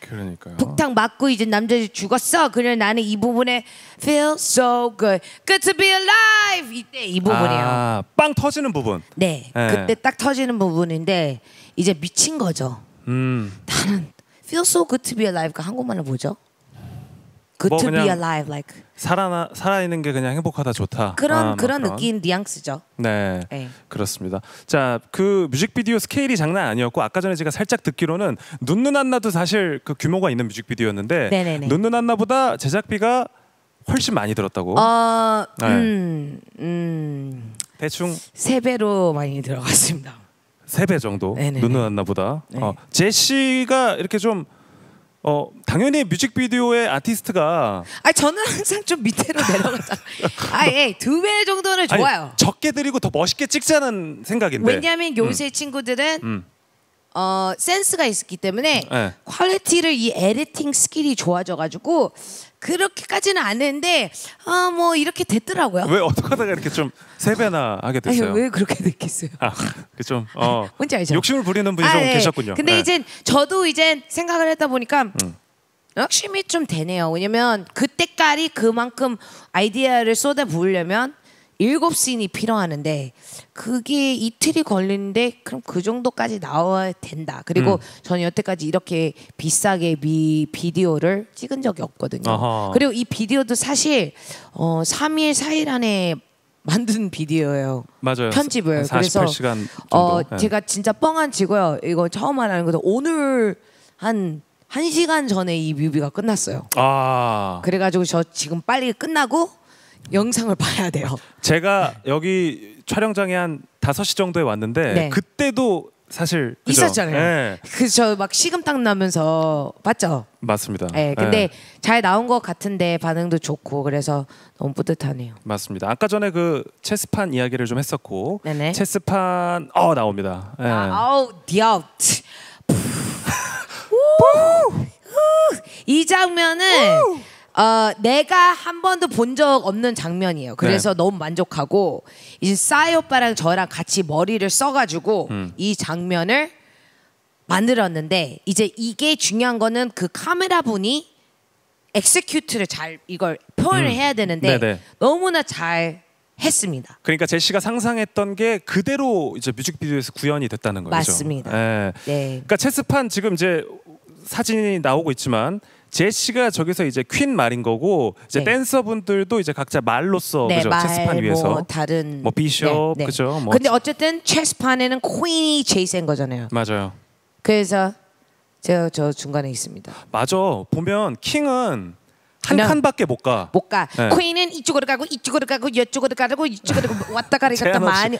그러니까요. 북탕 맞고 이제 남자들이 죽었어. 그래 나는 이 부분에 feel so good, good to be alive 이때 이 부분이에요. 아, 빵 터지는 부분. 네, 네. 그때 딱 터지는 부분인데 이제 미친 거죠. 음. 나는 feel so good to be alive가 한국말로 뭐죠? Good 뭐 to be alive like 살아 살아 있는 게 그냥 행복하다 좋다. 그런 아, 뭐 그런 느낌 뉘앙스죠. 네. 네. 그렇습니다. 자, 그 뮤직비디오 스케일이 장난 아니었고 아까 전에 제가 살짝 듣기로는 눈눈 안나도 사실 그 규모가 있는 뮤직비디오였는데 안나보다 제작비가 훨씬 많이 들었다고. 어, 네. 음, 음, 대충 세 배로 많이 들어갔습니다. 세배 정도 안나보다. 네. 어, 제시가 이렇게 좀 어, 당연히 뮤직비디오의 아티스트가 아 저는 항상 좀 밑으로 내려가자. 아예 두 배 정도는 아니, 좋아요. 적게 들이고 더 멋있게 찍자는 생각인데. 왜냐하면 요새 친구들은 음. 어, 센스가 있기 때문에 네. quality를 이 editing skill이 좋아져가지고 그렇게까지는 안 했는데 아 뭐 이렇게 됐더라고요. 왜 어떻게 하다가 이렇게 좀 세 배나 하게 아니 됐어요? 왜 그렇게 됐겠어요? 아, 그좀 어. 뭔지 알죠? 욕심을 부리는 분이 아, 좀 네. 계셨군요. 근데 네. 이제 저도 이제 생각을 했다 보니까 음. 욕심이 좀 되네요. 왜냐면 그때까지 그만큼 아이디어를 쏟아 부으려면 일곱 씬이 필요하는데 그게 이틀이 걸리는데 그럼 그 정도까지 나와야 된다. 그리고 음. 저는 여태까지 이렇게 비싸게 미 비디오를 찍은 적이 없거든요. 아하. 그리고 이 비디오도 사실 어 3일 4일 안에 만든 비디오예요. 맞아요. 편집을. 48시간 정도. 어 네. 제가 진짜 뻥안 치고요. 이거 처음 말하는 건데 오늘 한 1시간 전에 이 뮤비가 끝났어요. 아 그래 가지고 저 지금 빨리 끝나고 영상을 봐야 돼요. 제가 여기 촬영장에 한 5시 정도에 왔는데 네. 그때도 사실 그죠? 있었잖아요. 네, 그저 막 식은땀 나면서 봤죠. 맞습니다. 네, 근데 네, 잘 나온 것 같은데 반응도 좋고 그래서 너무 뿌듯하네요. 맞습니다. 아까 전에 그 체스판 이야기를 좀 했었고 네네. 체스판 어 나옵니다. 네. 아우 디아웃. 이 장면은 어, 내가 한 번도 본 적 없는 장면이에요. 그래서 네. 너무 만족하고 이제 싸이 오빠랑 저랑 같이 머리를 써가지고 음. 이 장면을 만들었는데 이제 이게 중요한 거는 그 카메라 분이 execute를 잘 이걸 표현을 음. 해야 되는데 네네. 너무나 잘 했습니다. 그러니까 제시가 상상했던 게 그대로 이제 뮤직비디오에서 구현이 됐다는 거죠. 맞습니다. 네. 네. 그러니까 체스판 지금 이제 사진이 나오고 있지만 제시가 저기서 이제 퀸 말인 거고 이제 네. 댄서분들도 이제 각자 말로써 네, 그죠 말, 체스판 위에서 뭐 다른 뭐 비숍, 그죠? 뭐 근데 어쨌든 체스판에는 퀸이 제일 센 거잖아요. 맞아요. 그래서 제가 저 중간에 있습니다. 맞아. 보면 킹은 한 칸밖에 못 가. 못 가. 네. 퀸은 이쪽으로 가고 이쪽으로 가고 이쪽으로 가고 이쪽으로 가고 왔다 가리 갔다. 많이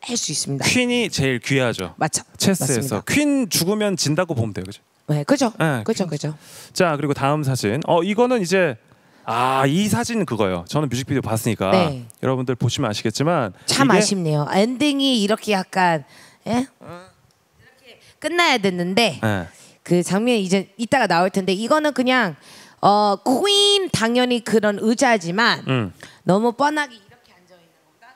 할 수 있습니다. 퀸이 제일 귀하죠. 맞죠? 체스에서 맞습니다. 퀸 죽으면 진다고 보면 돼요. 그죠? 네, 그죠? 네, 그죠, 그죠. 자, 그리고 다음 사진. 어, 이거는 이제 아, 이 사진은 그거예요. 저는 뮤직비디오 봤으니까 네. 여러분들 보시면 아시겠지만 참 이게 아쉽네요. 엔딩이 이렇게 약간 예? 이렇게 끝나야 됐는데 네. 그 장면이 이제 이따가 나올 텐데 이거는 그냥 어 퀸 당연히 그런 의자지만 음. 너무 뻔하게 이렇게 앉아 있는 것보다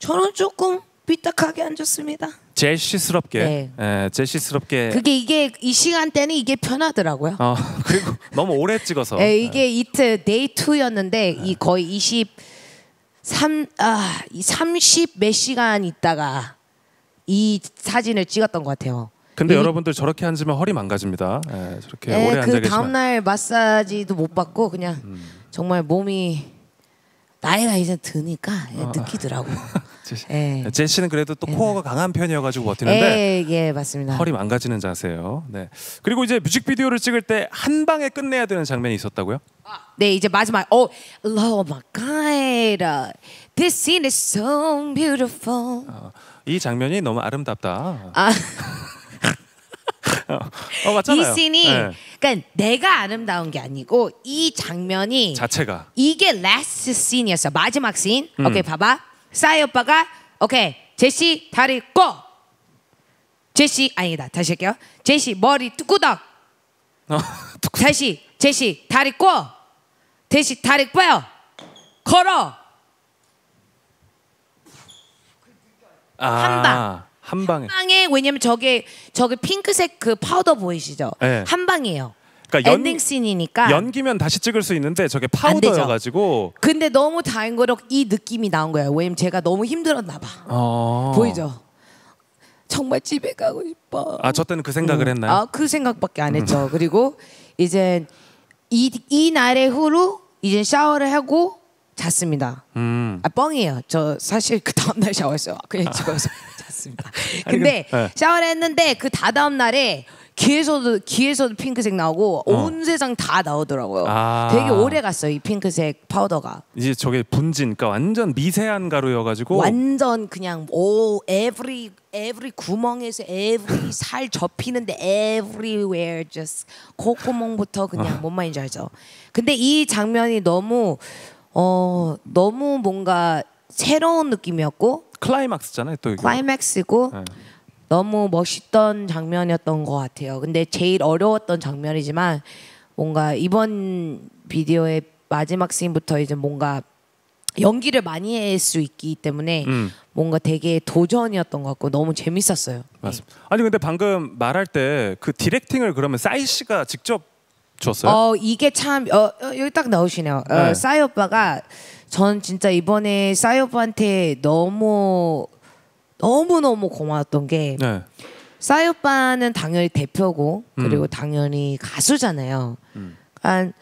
저는 조금 삐딱하게 앉았습니다. 제시스럽게 네. 예, 제시스럽게 그게 이게 이 시간대는 이게 편하더라고요. 어, 그리고 너무 오래 찍어서 예, 이게 이틀 day 2였는데 이 거의 23 아, 이30몇 시간 있다가 이 사진을 찍었던 것 같아요. 근데 이- 여러분들 저렇게 앉으면 허리 망가집니다. 예, 저렇게 예, 오래 앉아 그 계시면 다음 날 마사지도 못 받고 그냥 음. 정말 몸이 나이가 이제 드니까 예, 느끼더라고. 제시, 예. 제시는 그래도 또 코어가 강한 편이어가지고 버티는데 예, 예, 맞습니다. 허리 망가지는 자세요. 네. 그리고 이제 뮤직비디오를 찍을 때 한 방에 끝내야 되는 장면이 있었다고요? 네, 이제 마지막. 어, oh my God, this scene is so beautiful. 어, 이 장면이 너무 아름답다. 아, 어 맞잖아요. 이 씬이 네. 그러니까 내가 아름다운 게 아니고 이 장면이 자체가 이게 last scene이었어. 마지막 씬. 음. 오케이, 봐봐. 싸이 오빠가 오케이 제시 다리 꼬. 제시 아니다. 다시 할게요. 제시 머리 뚜꾸덕. 어, 다시 제시 다리 꼬. 제시 다리 꼬요. 걸어. 아, 한 방. 한 방에. 한 방에 왜냐면 저게 저게 핑크색 그 파우더 보이시죠? 네. 한 방이에요. 그러니까 연- 엔딩 씬이니까. 연기면 다시 찍을 수 있는데 저게. 파우더여가지고 근데 너무 다행거로이 느낌이 나온 거예요. 왜냐면 제가 너무 힘들었나 봐. 어. 보이죠? 정말 집에 가고 싶어. 아, 저 때는 그 생각을 했나요? 아, 그 생각밖에 안 했죠. 그리고 이제 이, 이 날의 후로 이제 샤워를 하고 잤습니다. 음. 아 뻥이에요. 저 사실 그 다음 날 샤워했어요. 그냥 집에서 잤습니다. 아니, 근데 그- 네. 샤워를 했는데 그 다다음 날에 귀에서도 귀에서도 핑크색 나오고 온 세상 다 나오더라고요. 어. 아. 되게 오래 갔어요. 이 핑크색 파우더가. 이제 저게 분진, 그러니까 완전 미세한 가루여가지고 완전 그냥 오 every every 구멍에서 every 살 접히는데 everywhere just 콧구멍부터 그냥 뭔 말인지 알죠. 근데 이 장면이 너무 어 너무 뭔가 새로운 느낌이었고 클라이막스잖아요, 또 이거. 클라이맥스고 네. 너무 멋있던 장면이었던 것 같아요. 근데 제일 어려웠던 장면이지만 뭔가 이번 비디오의 마지막 씬부터 이제 뭔가 연기를 많이 할 수 있기 때문에 음. 뭔가 되게 도전이었던 것 같고 너무 재밌었어요. 맞습니다. 아니 근데 방금 말할 때 그 디렉팅을 그러면 싸이 씨가 직접 줬어요? 어 이게 참 어, 어, 여기 딱 나오시네요. 어, 네. 싸이 오빠가 전 진짜 이번에 싸이 오빠한테 너무 너무 너무 고마웠던 게 네. 싸이 오빠는 당연히 대표고 음. 그리고 당연히 가수잖아요. 그러니까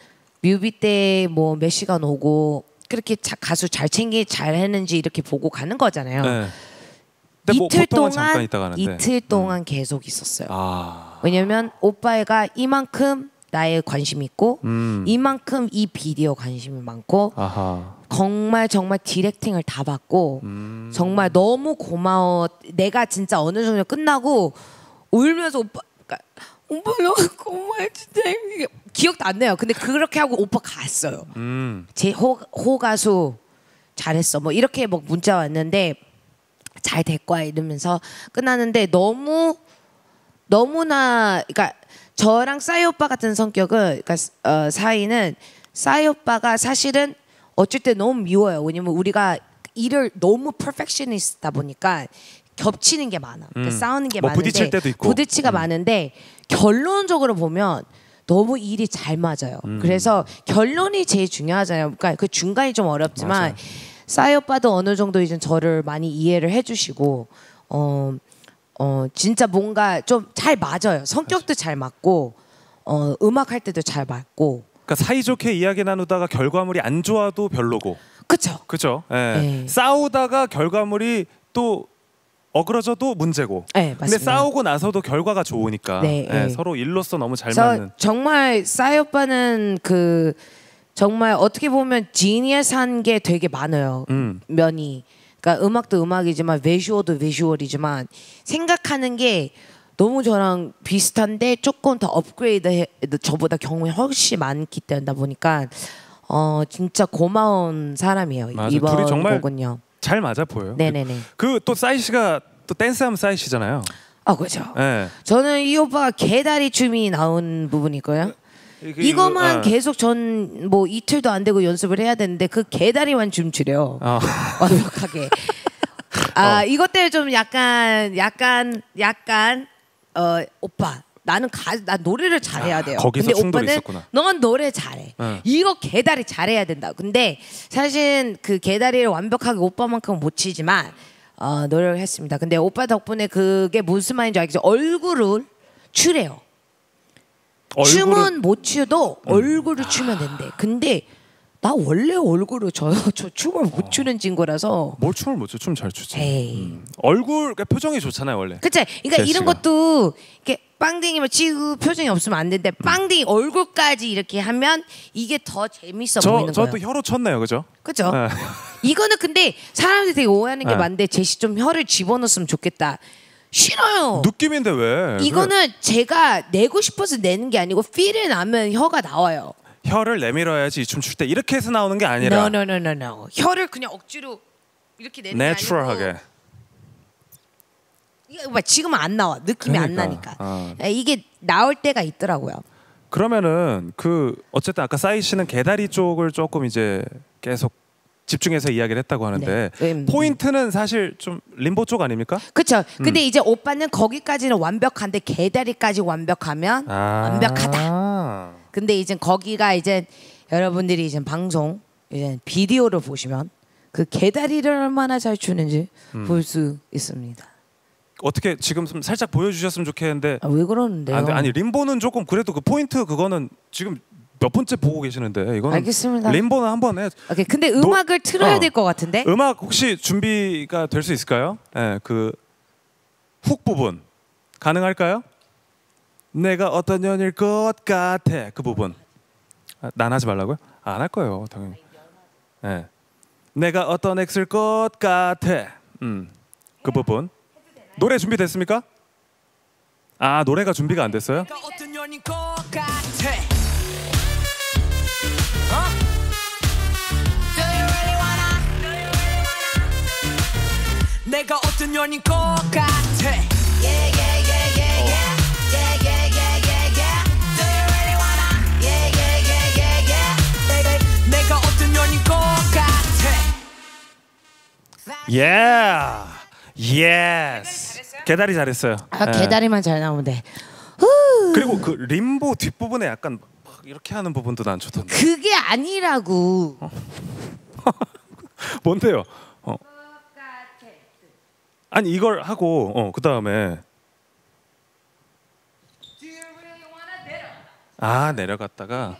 뮤비 때 뭐 몇 시간 오고 그렇게 자- 가수 잘 챙기 잘 했는지 이렇게 보고 가는 거잖아요. 네. 뭐 이틀 잠깐 동안. 이틀 동안 계속 있었어요. 아. 왜냐면 오빠가 이만큼 나에 관심 있고 음. 이만큼 이 비디오 관심이 많고 아하. 정말 정말 디렉팅을 다 받고 음. 정말 너무 고마워. 내가 진짜 어느 정도 끝나고 울면서 오빠 그러니까 오빠 너무 고마워 진짜 기억도 안 나요. 근데 그렇게 하고 오빠 갔어요. 음. 제 호, 호가수 잘했어. 뭐 이렇게 뭐 문자 왔는데 잘 될 거야 이러면서 끝났는데 너무 너무나 그러니까 저랑 싸이 오빠 같은 성격은 그러니까 어, 사이는 싸이 오빠가 사실은 어쩔 때 너무 미워요. 왜냐면 우리가 일을 너무 퍼펙셔니스트다 보니까 겹치는 게 많아. 그러니까 음. 싸우는 게 뭐 많은데 부딪힐 때도 있고. 부딪히가 음. 많은데 결론적으로 보면 너무 일이 잘 맞아요. 음. 그래서 결론이 제일 중요하잖아요. 그러니까 그 중간이 좀 어렵지만. 싸이 오빠도 어느 정도 이제 저를 많이 이해를 해주시고 어, 어 진짜 뭔가 좀 잘 맞아요. 성격도 잘 맞고 어, 음악 할 때도 잘 맞고 그러니까 사이좋게 이야기 나누다가 결과물이 안 좋아도 별로고. 그쵸? 그죠? 예. 네. 싸우다가 결과물이 또 어그러져도 문제고. 네, 근데 맞습니다. 싸우고 나서도 결과가 좋으니까 네, 예, 네. 서로 일로서 너무 잘 맞는. 정말 싸이 오빠는 그 정말 어떻게 보면 지니어스한 게 되게 많아요. 음. 면이. 그러니까 음악도 음악이지만 비주얼도 비주얼이지만 생각하는 게 너무 저랑 비슷한데 조금 더 업그레이드 해, 저보다 경험이 훨씬 많기 때문에 보니까 어 진짜 고마운 사람이에요. 맞아. 이번 둘이 정말 곡은요. 잘 맞아 보여요. 네네네. 그 또 사이 씨가 또 댄스하면 사이 씨잖아요. 아 그렇죠. 예. 저는 이 오빠가 개다리 춤이 나온 부분이고요. 이거- 이거만 아. 계속 전 뭐 이틀도 안 되고 연습을 해야 되는데 그 개다리만 춤추려 아. 완벽하게. 아 이것 때문에 좀 약간 약간 약간 어 오빠 나는 가, 나 노래를 잘해야 돼요. 거기서 근데 오빠는 있었구나. 넌 노래 잘해. 응. 이거 개다리 잘해야 된다. 근데 사실 그 개다리를 완벽하게 오빠만큼 못 치지만 어, 노력을 했습니다. 근데 오빠 덕분에 그게 무슨 말인지 알겠죠? 얼굴을 추래요. 얼굴은- 춤은 못 추도 얼굴을 추면 된대. 근데 나 원래 얼굴을 저, 저 춤을 못 추는 친구라서 뭘 춤을 못 춰? 춤 잘 추지. 에이. 얼굴 그러니까 표정이 좋잖아요 원래. 그치? 그러니까 제시가. 이런 것도 이렇게 빵댕이만 치고 표정이 없으면 안 되는데 빵댕이 얼굴까지 이렇게 하면 이게 더 재밌어 저 보이는 거예요. 저도 혀로 쳤네요, 그죠? 그죠? 네. 이거는 근데 사람들이 되게 오해하는 게 네. 많은데 제시 좀 혀를 집어넣었으면 좋겠다. 싫어요. 느낌인데 왜? 이거는 제가 내고 싶어서 내는 게 아니고 필이 나면 혀가 나와요. 혀를 내밀어야지 춤출 때 이렇게 해서 나오는 게 아니라 No, no, no, no, no. 혀를 그냥 억지로 이렇게 내는 내추럴하게. 봐, 지금은 안 나와. 느낌이 안 그러니까. 나니까. 어. 에, 이게 나올 때가 있더라고요. 그러면은 그 어쨌든 아까 사이 씨는 개다리 쪽을 조금 이제 계속 집중해서 이야기를 했다고 하는데 네. 음. 포인트는 사실 좀 림보 쪽 아닙니까? 그렇죠. 음. 근데 이제 오빠는 거기까지는 완벽한데 개다리까지 완벽하면 아. 완벽하다. 근데 이제 거기가 이제 여러분들이 이제 방송 이제 비디오를 보시면 그 개다리를 얼마나 잘 추는지 음. 볼수 있습니다. 어떻게 지금 좀 살짝 보여주셨으면 좋겠는데 아, 왜 그러는데요? 안 돼. 아니 림보는 조금 그래도 그 포인트 그거는 지금 몇 번째 보고 계시는데 이거는 알겠습니다. 림보는 한번 해. 오케이. 근데 노- 음악을 틀어야 어. 될것 같은데. 음악 혹시 준비가 될 수 있을까요? 예, 그훅 부분 가능할까요? 내가 어떤 년일 것 같아 그 부분. 아, 난 하지 말라고요? 안 할 거예요, 당연히. 예. 내가 어떤 엑스일 것 같아. 음, 그 부분. 노래 준비됐습니까? 아 노래가 준비가 안 됐어요? 내가 어떤 년인 것 같아 예. yes. 개다리 잘했어요. 아, 예. 개다리만 잘 나오면 돼. 그리고 그 림보 뒷부분에 약간 막 이렇게 하는 부분도 난 좋던데. 그게 아니라고. 뭔데요? 어. 아니 이걸 하고 어 그 다음에 아 내려갔다가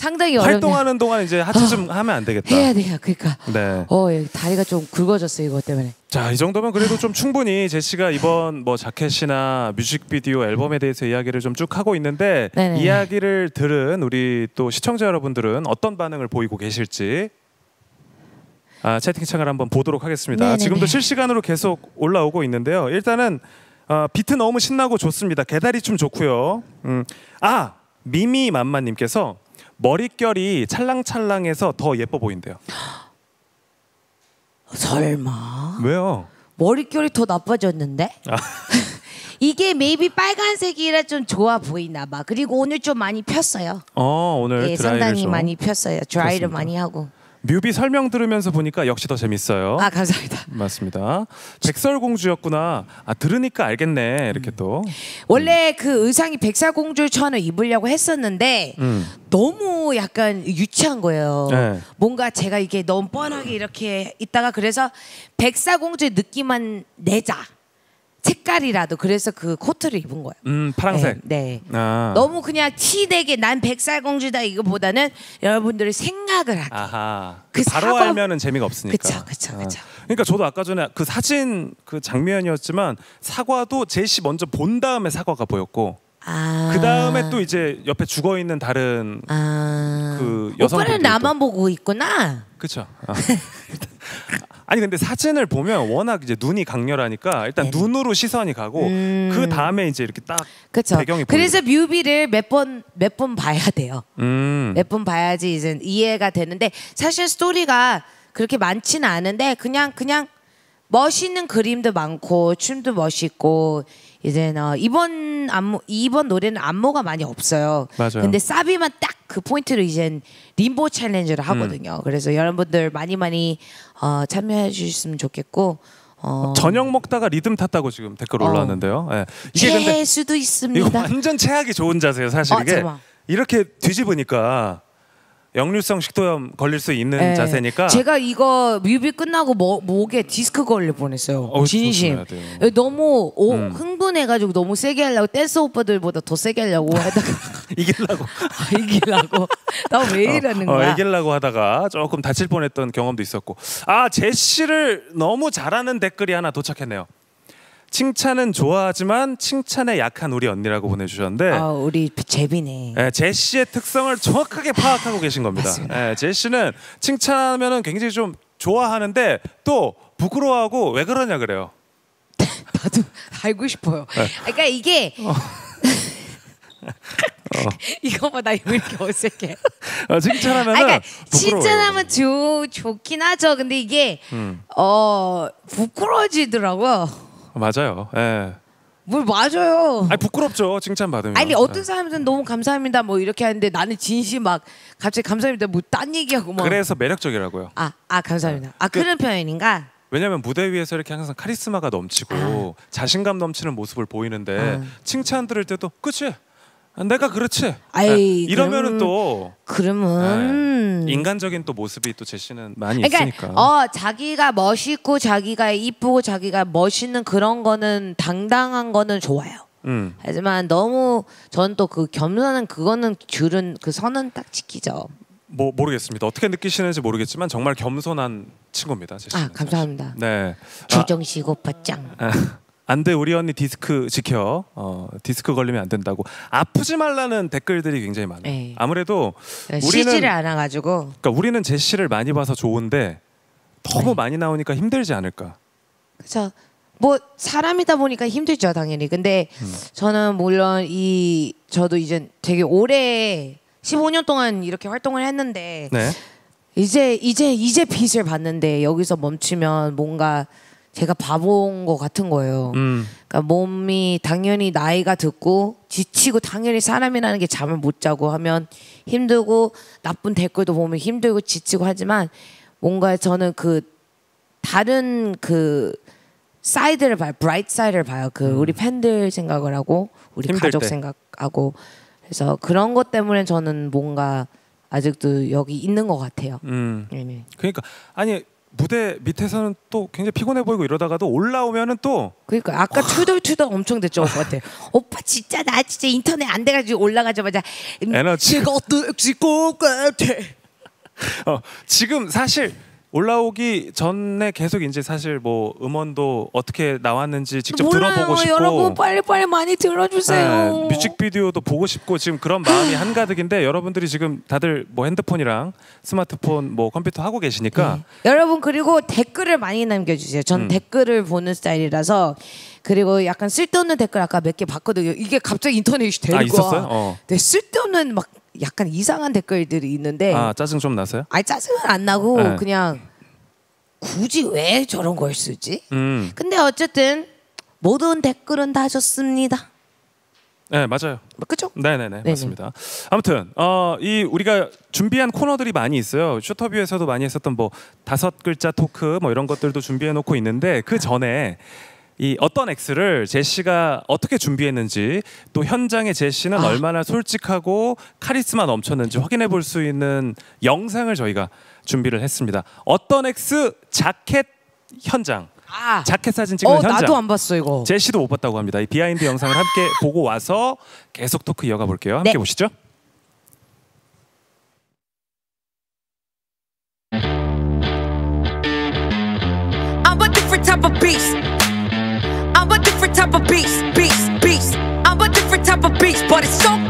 상당히 어렵네. 활동하는 동안 이제 하트 좀 하면 안 되겠다. 해야 돼요. 그러니까. 네. 어, 여기 다리가 좀 굵어졌어 이거 때문에. 자, 이 정도면 그래도 좀 충분히 제시가 이번 뭐 자켓이나 뮤직비디오 앨범에 대해서 이야기를 좀 쭉 하고 있는데 네네. 이야기를 들은 우리 또 시청자 여러분들은 어떤 반응을 보이고 계실지 아, 채팅창을 한번 보도록 하겠습니다. 네네네. 지금도 실시간으로 계속 올라오고 있는데요. 일단은 어, 비트 너무 신나고 좋습니다. 개다리 춤 좋고요. 음. 아, 미미 맘마님께서 머릿결이 찰랑찰랑해서 더 예뻐 보인대요. 설마 왜요? 머릿결이 더 나빠졌는데? 아. 이게 maybe 빨간색이라 좀 좋아 보이나 봐. 그리고 오늘 좀 많이 폈어요. 어, 오늘 예, 드라이를 상당히 좀. 많이 폈어요. 드라이를 그렇습니다. 많이 하고. 뮤비 설명 들으면서 보니까 역시 더 재밌어요. 아 감사합니다. 맞습니다. 백설공주였구나. 아 들으니까 알겠네. 이렇게 또. 원래 그 의상이 백설공주처럼 입으려고 했었는데 음. 너무 약간 유치한 거예요. 네. 뭔가 제가 이게 너무 뻔하게 이렇게 있다가 그래서 백설공주 느낌만 내자. 색깔이라도 그래서 그 코트를 입은 거예요. 음 파랑색. 네. 네. 아. 너무 그냥 티되게 난 백살공주다 이거보다는 여러분들의 생각을 하게. 아하. 그 바로 사과- 알면은 재미가 없으니까. 그쵸, 아. 그쵸. 그러니까 저도 아까 전에 그 사진 그 장면이었지만 사과도 제시 먼저 본 다음에 사과가 보였고 아. 그 다음에 또 이제 옆에 죽어 있는 다른 아. 그 여성분들도- 오빠는 나만 보고 있구나. 그렇죠. 아 니 근데 사진을 보면 워낙 이제 눈이 강렬하니까 일단 네네. 눈으로 시선이 가고 음. 그 다음에 이제 이렇게 딱 그렇죠. 배경이 그래서 뮤비를 몇 번 몇 번 봐야 돼요. 음. 몇 번 봐야지 이제 이해가 되는데 사실 스토리가 그렇게 많지는 않은데 그냥 그냥 멋있는 그림도 많고 춤도 멋있고 이제 어, 이번 안무 이번 노래는 안무가 많이 없어요. 맞아요. 근데 사비만 딱 그 포인트로 이제 림보 챌린지를 하거든요. 음. 그래서 여러분들 많이 많이 어, 참여해 주셨으면 좋겠고 어, 저녁 먹다가 리듬 탔다고 지금 댓글 어. 올라왔는데요. 예. 이게 칠 근데 수도 이거 있습니다. 완전 체하기 좋은 자세예요. 사실 어, 이게 잠깐만. 이렇게 뒤집으니까 역류성 식도염 걸릴 수 있는 네. 자세니까 제가 이거 뮤비 끝나고 뭐, 목에 디스크 걸릴 뻔했어요. 어우, 진심. 돼요. 너무 오- 음. 흥분해가지고 너무 세게 하려고 댄스 오빠들보다 더 세게 하려고 하다가 아, 이기려고 나 왜 이러는 어, 거야? 이기려고 하다가 조금 다칠 뻔했던 경험도 있었고 아 제시를 너무 잘하는 댓글이 하나 도착했네요. 칭찬은 좋아하지만 칭찬에 약한 우리 언니라고 보내주셨는데 아 우리 제비네. 예, 제시의 특성을 정확하게 파악하고 계신 겁니다. 예, 제시는 칭찬하면은 굉장히 좀 좋아하는데 또 부끄러워하고 왜 그러냐 그래요. 나도 알고 싶어요. 네. 그러니까 이게 어. 이거 봐나왜 이렇게 어색해? 어, 칭찬하면은 아, 그러니까. 칭찬하면 좋 좋긴 하죠. 근데 이게 음. 어 부끄러워지더라고요. 맞아요. 예. 뭘 맞아요. 아니 부끄럽죠 칭찬 받으면. 아니 어떤 예. 사람들은 너무 감사합니다 뭐 이렇게 하는데 나는 진심 막 갑자기 감사합니다 뭐 딴 얘기하고 막 그래서 매력적이라고요. 아, 아 감사합니다. 아 그런 표현인가? 왜냐하면 무대 위에서 이렇게 항상 카리스마가 넘치고 자신감 넘치는 모습을 보이는데 아. 칭찬 들을 때도 그치 내가 그렇지 아이, 예, 이러면은 그럼- 또 그러면 예, 인간적인 또 모습이 또 제시는 많이 그러니까 있으니까 어 자기가 멋있고 자기가 이쁘고 자기가 멋있는 그런 거는 당당한 거는 좋아요. 음. 하지만 너무 전또그 겸손한 그거는 줄은 그 선은 딱 지키죠. 뭐 모르겠습니다 어떻게 느끼시는지 모르겠지만 정말 겸손한 친구입니다 아 감사합니다. 네 아, 주정식 오빠 짱. 안돼 우리 언니 디스크 지켜 어, 디스크 걸리면 안 된다고 아프지 말라는 댓글들이 굉장히 많아요 네. 아무래도 쉬지를 우리는 않아가지고 그러니까 우리는 제시를 많이 봐서 좋은데 너무 네. 많이 나오니까 힘들지 않을까 그렇죠. 뭐 사람이다 보니까 힘들죠 당연히. 근데 음. 저는 물론 이 저도 이제 되게 오래 15년 동안 이렇게 활동을 했는데 네 이제 이제 이제 빛을 봤는데 여기서 멈추면 뭔가 제가 바본 것 같은 거예요. 음. 그러니까 몸이 당연히 나이가 들고 지치고 당연히 사람이라는 게 잠을 못 자고 하면 힘들고 나쁜 댓글도 보면 힘들고 지치고 하지만 뭔가 저는 그 다른 그 side를 봐요. bright side를 봐요. 그 우리 팬들 생각을 하고 우리 가족 때. 생각하고 그래서 그런 것 때문에 저는 뭔가 아직도 여기 있는 것 같아요. 음. 네네. 그러니까 아니 무대 밑에서는 또 굉장히 피곤해 보이고 이러다가도 올라오면은 또 그러니까 아까 투덜투덜 엄청 됐죠 오빠한테 오빠 진짜 나 진짜 인터넷 안 돼가지고 올라가자마자 음, 에너지. 제가 어떨지 것 같아 어, 지금 사실 올라오기 전에 계속 이제 사실 뭐 음원도 어떻게 나왔는지 직접 몰라요 들어보고 싶고 여러분 빨리 빨리 많이 들어주세요 네, 뮤직비디오도 보고 싶고 지금 그런 마음이 한가득인데 여러분들이 지금 다들 뭐 핸드폰이랑 스마트폰 뭐 컴퓨터 하고 계시니까 네. 여러분 그리고 댓글을 많이 남겨주세요 전 음. 댓글을 보는 스타일이라서 그리고 약간 쓸데없는 댓글 아까 몇 개 봤거든요 이게 갑자기 인터넷이 되고 아 있었어요? 어. 네, 쓸데없는 막 약간 이상한 댓글들이 있는데 아 짜증 좀 나서요? 아니 짜증은 안 나고 네. 그냥 굳이 왜 저런 걸 쓰지? 음, 근데 어쨌든 모든 댓글은 다 좋습니다. 네 맞아요. 그죠? 네네네 네네. 맞습니다. 아무튼 어, 이 우리가 준비한 코너들이 많이 있어요. 슈터뷰에서도 많이 했었던 뭐 다섯 글자 토크 뭐 이런 것들도 준비해 놓고 있는데 그 전에 이 어떤 X를 제시가 어떻게 준비했는지 또 현장의 제시는 아. 얼마나 솔직하고 카리스마 넘쳤는지 확인해 볼 수 있는 영상을 저희가 준비를 했습니다. 어떤 X 자켓 현장 아, 자켓 사진 찍는 어 현장. 나도 안 봤어 이거. 제시도 못 봤다고 합니다. 이 비하인드 영상을 함께 보고 와서 계속 토크 이어가 볼게요. 함께 네. 보시죠. But it's so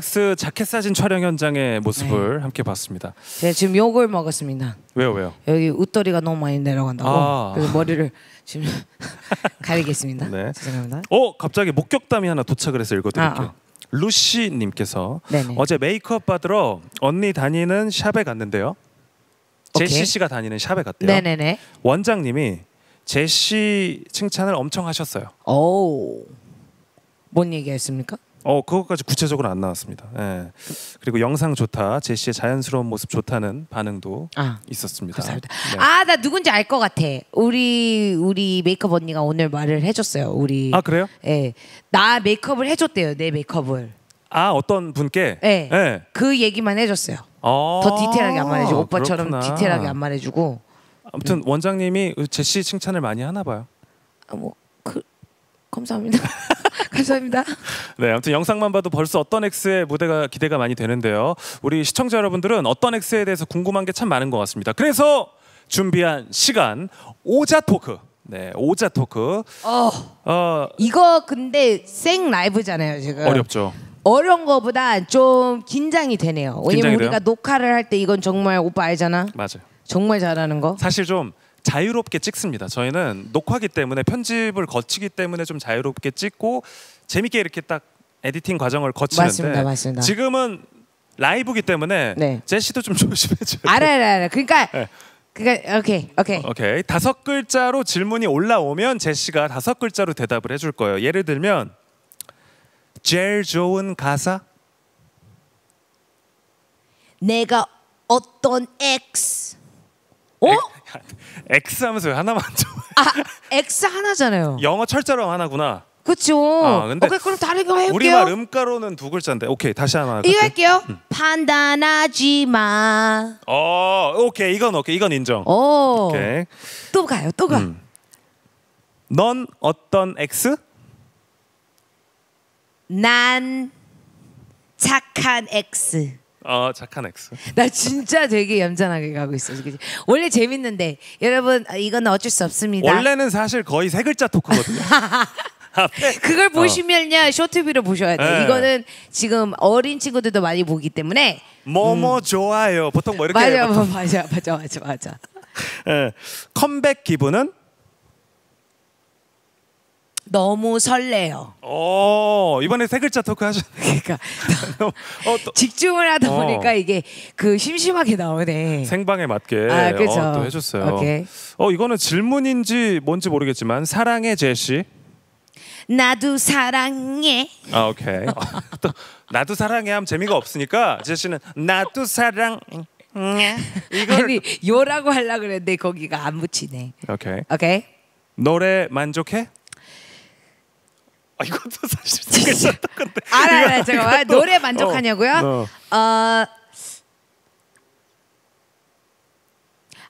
네, X 자켓 사진 촬영 현장의 모습을 네. 함께 봤습니다. 제가 지금 욕을 먹었습니다. 왜요, 왜요? 여기 웃더리가 너무 많이 내려간다고. 아. 그래서 머리를 지금 가리겠습니다. 네. 죄송합니다. 어, 갑자기 목격담이 하나 도착을 해서 읽어드릴게요. 아, 아. 루시님께서 네네. 어제 메이크업 받으러 언니 다니는 샵에 갔는데요. 제시 오케이. 씨가 다니는 샵에 갔대요. 네네네. 원장님이 제시 칭찬을 엄청 하셨어요. 오. 뭔 얘기했습니까? 어 그것까지 구체적으로 안 나왔습니다. 예. 그리고 영상 좋다, 제시의 자연스러운 모습 좋다는 반응도 아. 있었습니다. 감사합니다. 네. 아, 나 누군지 알 것 같아. 우리 우리 메이크업 언니가 오늘 말을 해줬어요. 우리. 아 그래요? 예, 나 메이크업을 해줬대요. 내 메이크업을. 아 어떤 분께? 예. 예. 그 얘기만 해줬어요. 아, 더 디테일하게 안 말해주고 오빠처럼 그렇구나. 디테일하게 안 말해주고. 아무튼 원장님이 제시 칭찬을 많이 하나 봐요. 아, 뭐 그, 감사합니다. 감사합니다. 네, 아무튼 영상만 봐도 벌써 어떤 X의 무대가 기대가 많이 되는데요. 우리 시청자 여러분들은 어떤 X에 대해서 궁금한 게 참 많은 것 같습니다. 그래서 준비한 시간 오자 토크. 네, 오자 토크. 어, 어, 이거 근데 생 라이브잖아요 지금. 어렵죠. 어려운 거보다 좀 긴장이 되네요. 왜냐면 긴장이 우리가 돼요? 녹화를 할 때 이건 정말 오빠 알잖아. 맞아요. 정말 잘하는 거. 사실 좀 자유롭게 찍습니다. 저희는 녹화기 때문에 편집을 거치기 때문에 좀 자유롭게 찍고 재밌게 이렇게 딱 에디팅 과정을 거치는데 맞습니다, 맞습니다. 지금은 라이브기 때문에 네. 제시도 좀 조심해줘야 돼요. 알아 알아 알아. 그러니까 네. 그러니까 오케이 오케이. 오케이 다섯 글자로 질문이 올라오면 제시가 다섯 글자로 대답을 해줄 거예요. 예를 들면 제일 좋은 가사 내가 어떤 X. 어? X 하면서 왜 하나만 좀 아 X 하나잖아요. 영어 철자로 하나구나. 그렇죠. 아, 근데 오케이 그럼 다른 거 해볼게요. 우리말 음가로는 두 글자인데 오케이 다시 하나 이거 할게요. 할게요. 판단하지 마. 어 오케이 이건 오케이 이건 인정. 오. 오케이. 또 가요. 또 가. 음. 넌 어떤 X? 난 착한 X. 어 착한 X. 나 진짜 되게 얌전하게 가고 있어. 그치? 원래 재밌는데 여러분 아, 이건 어쩔 수 없습니다. 원래는 사실 거의 세 글자 토크거든요. 앞에 그걸 보시면요 쇼트비를 보셔야 돼. 어. 네. 이거는 지금 어린 친구들도 많이 보기 때문에 뭐뭐 좋아요. 보통 뭐 이렇게 맞아, 맞아, 맞아, 맞아, 맞아. 예. 컴백 기분은 너무 설레요. 오 이번에 세 글자 토크 하셨. 그러니까 어, 또 집중을 하다 어. 보니까 이게 그 심심하게 나오네. 생방에 맞게 아, 그죠. 어, 또 해줬어요. 오케이. 어 이거는 질문인지 뭔지 모르겠지만 사랑해 제시. 나도 사랑해. 아 오케이. 어, 또 나도 사랑해 하면 재미가 없으니까 제시는 나도 사랑. 이걸 아니 요라고 하려 그랬는데 거기가 안 붙이네. 오케이. 오케이. 노래 만족해? 아 이것도 사실 세 글자 토크인데. 알아, 알아. 잠깐만. 이것도- 노래 만족하냐고요? 어, 어. 어,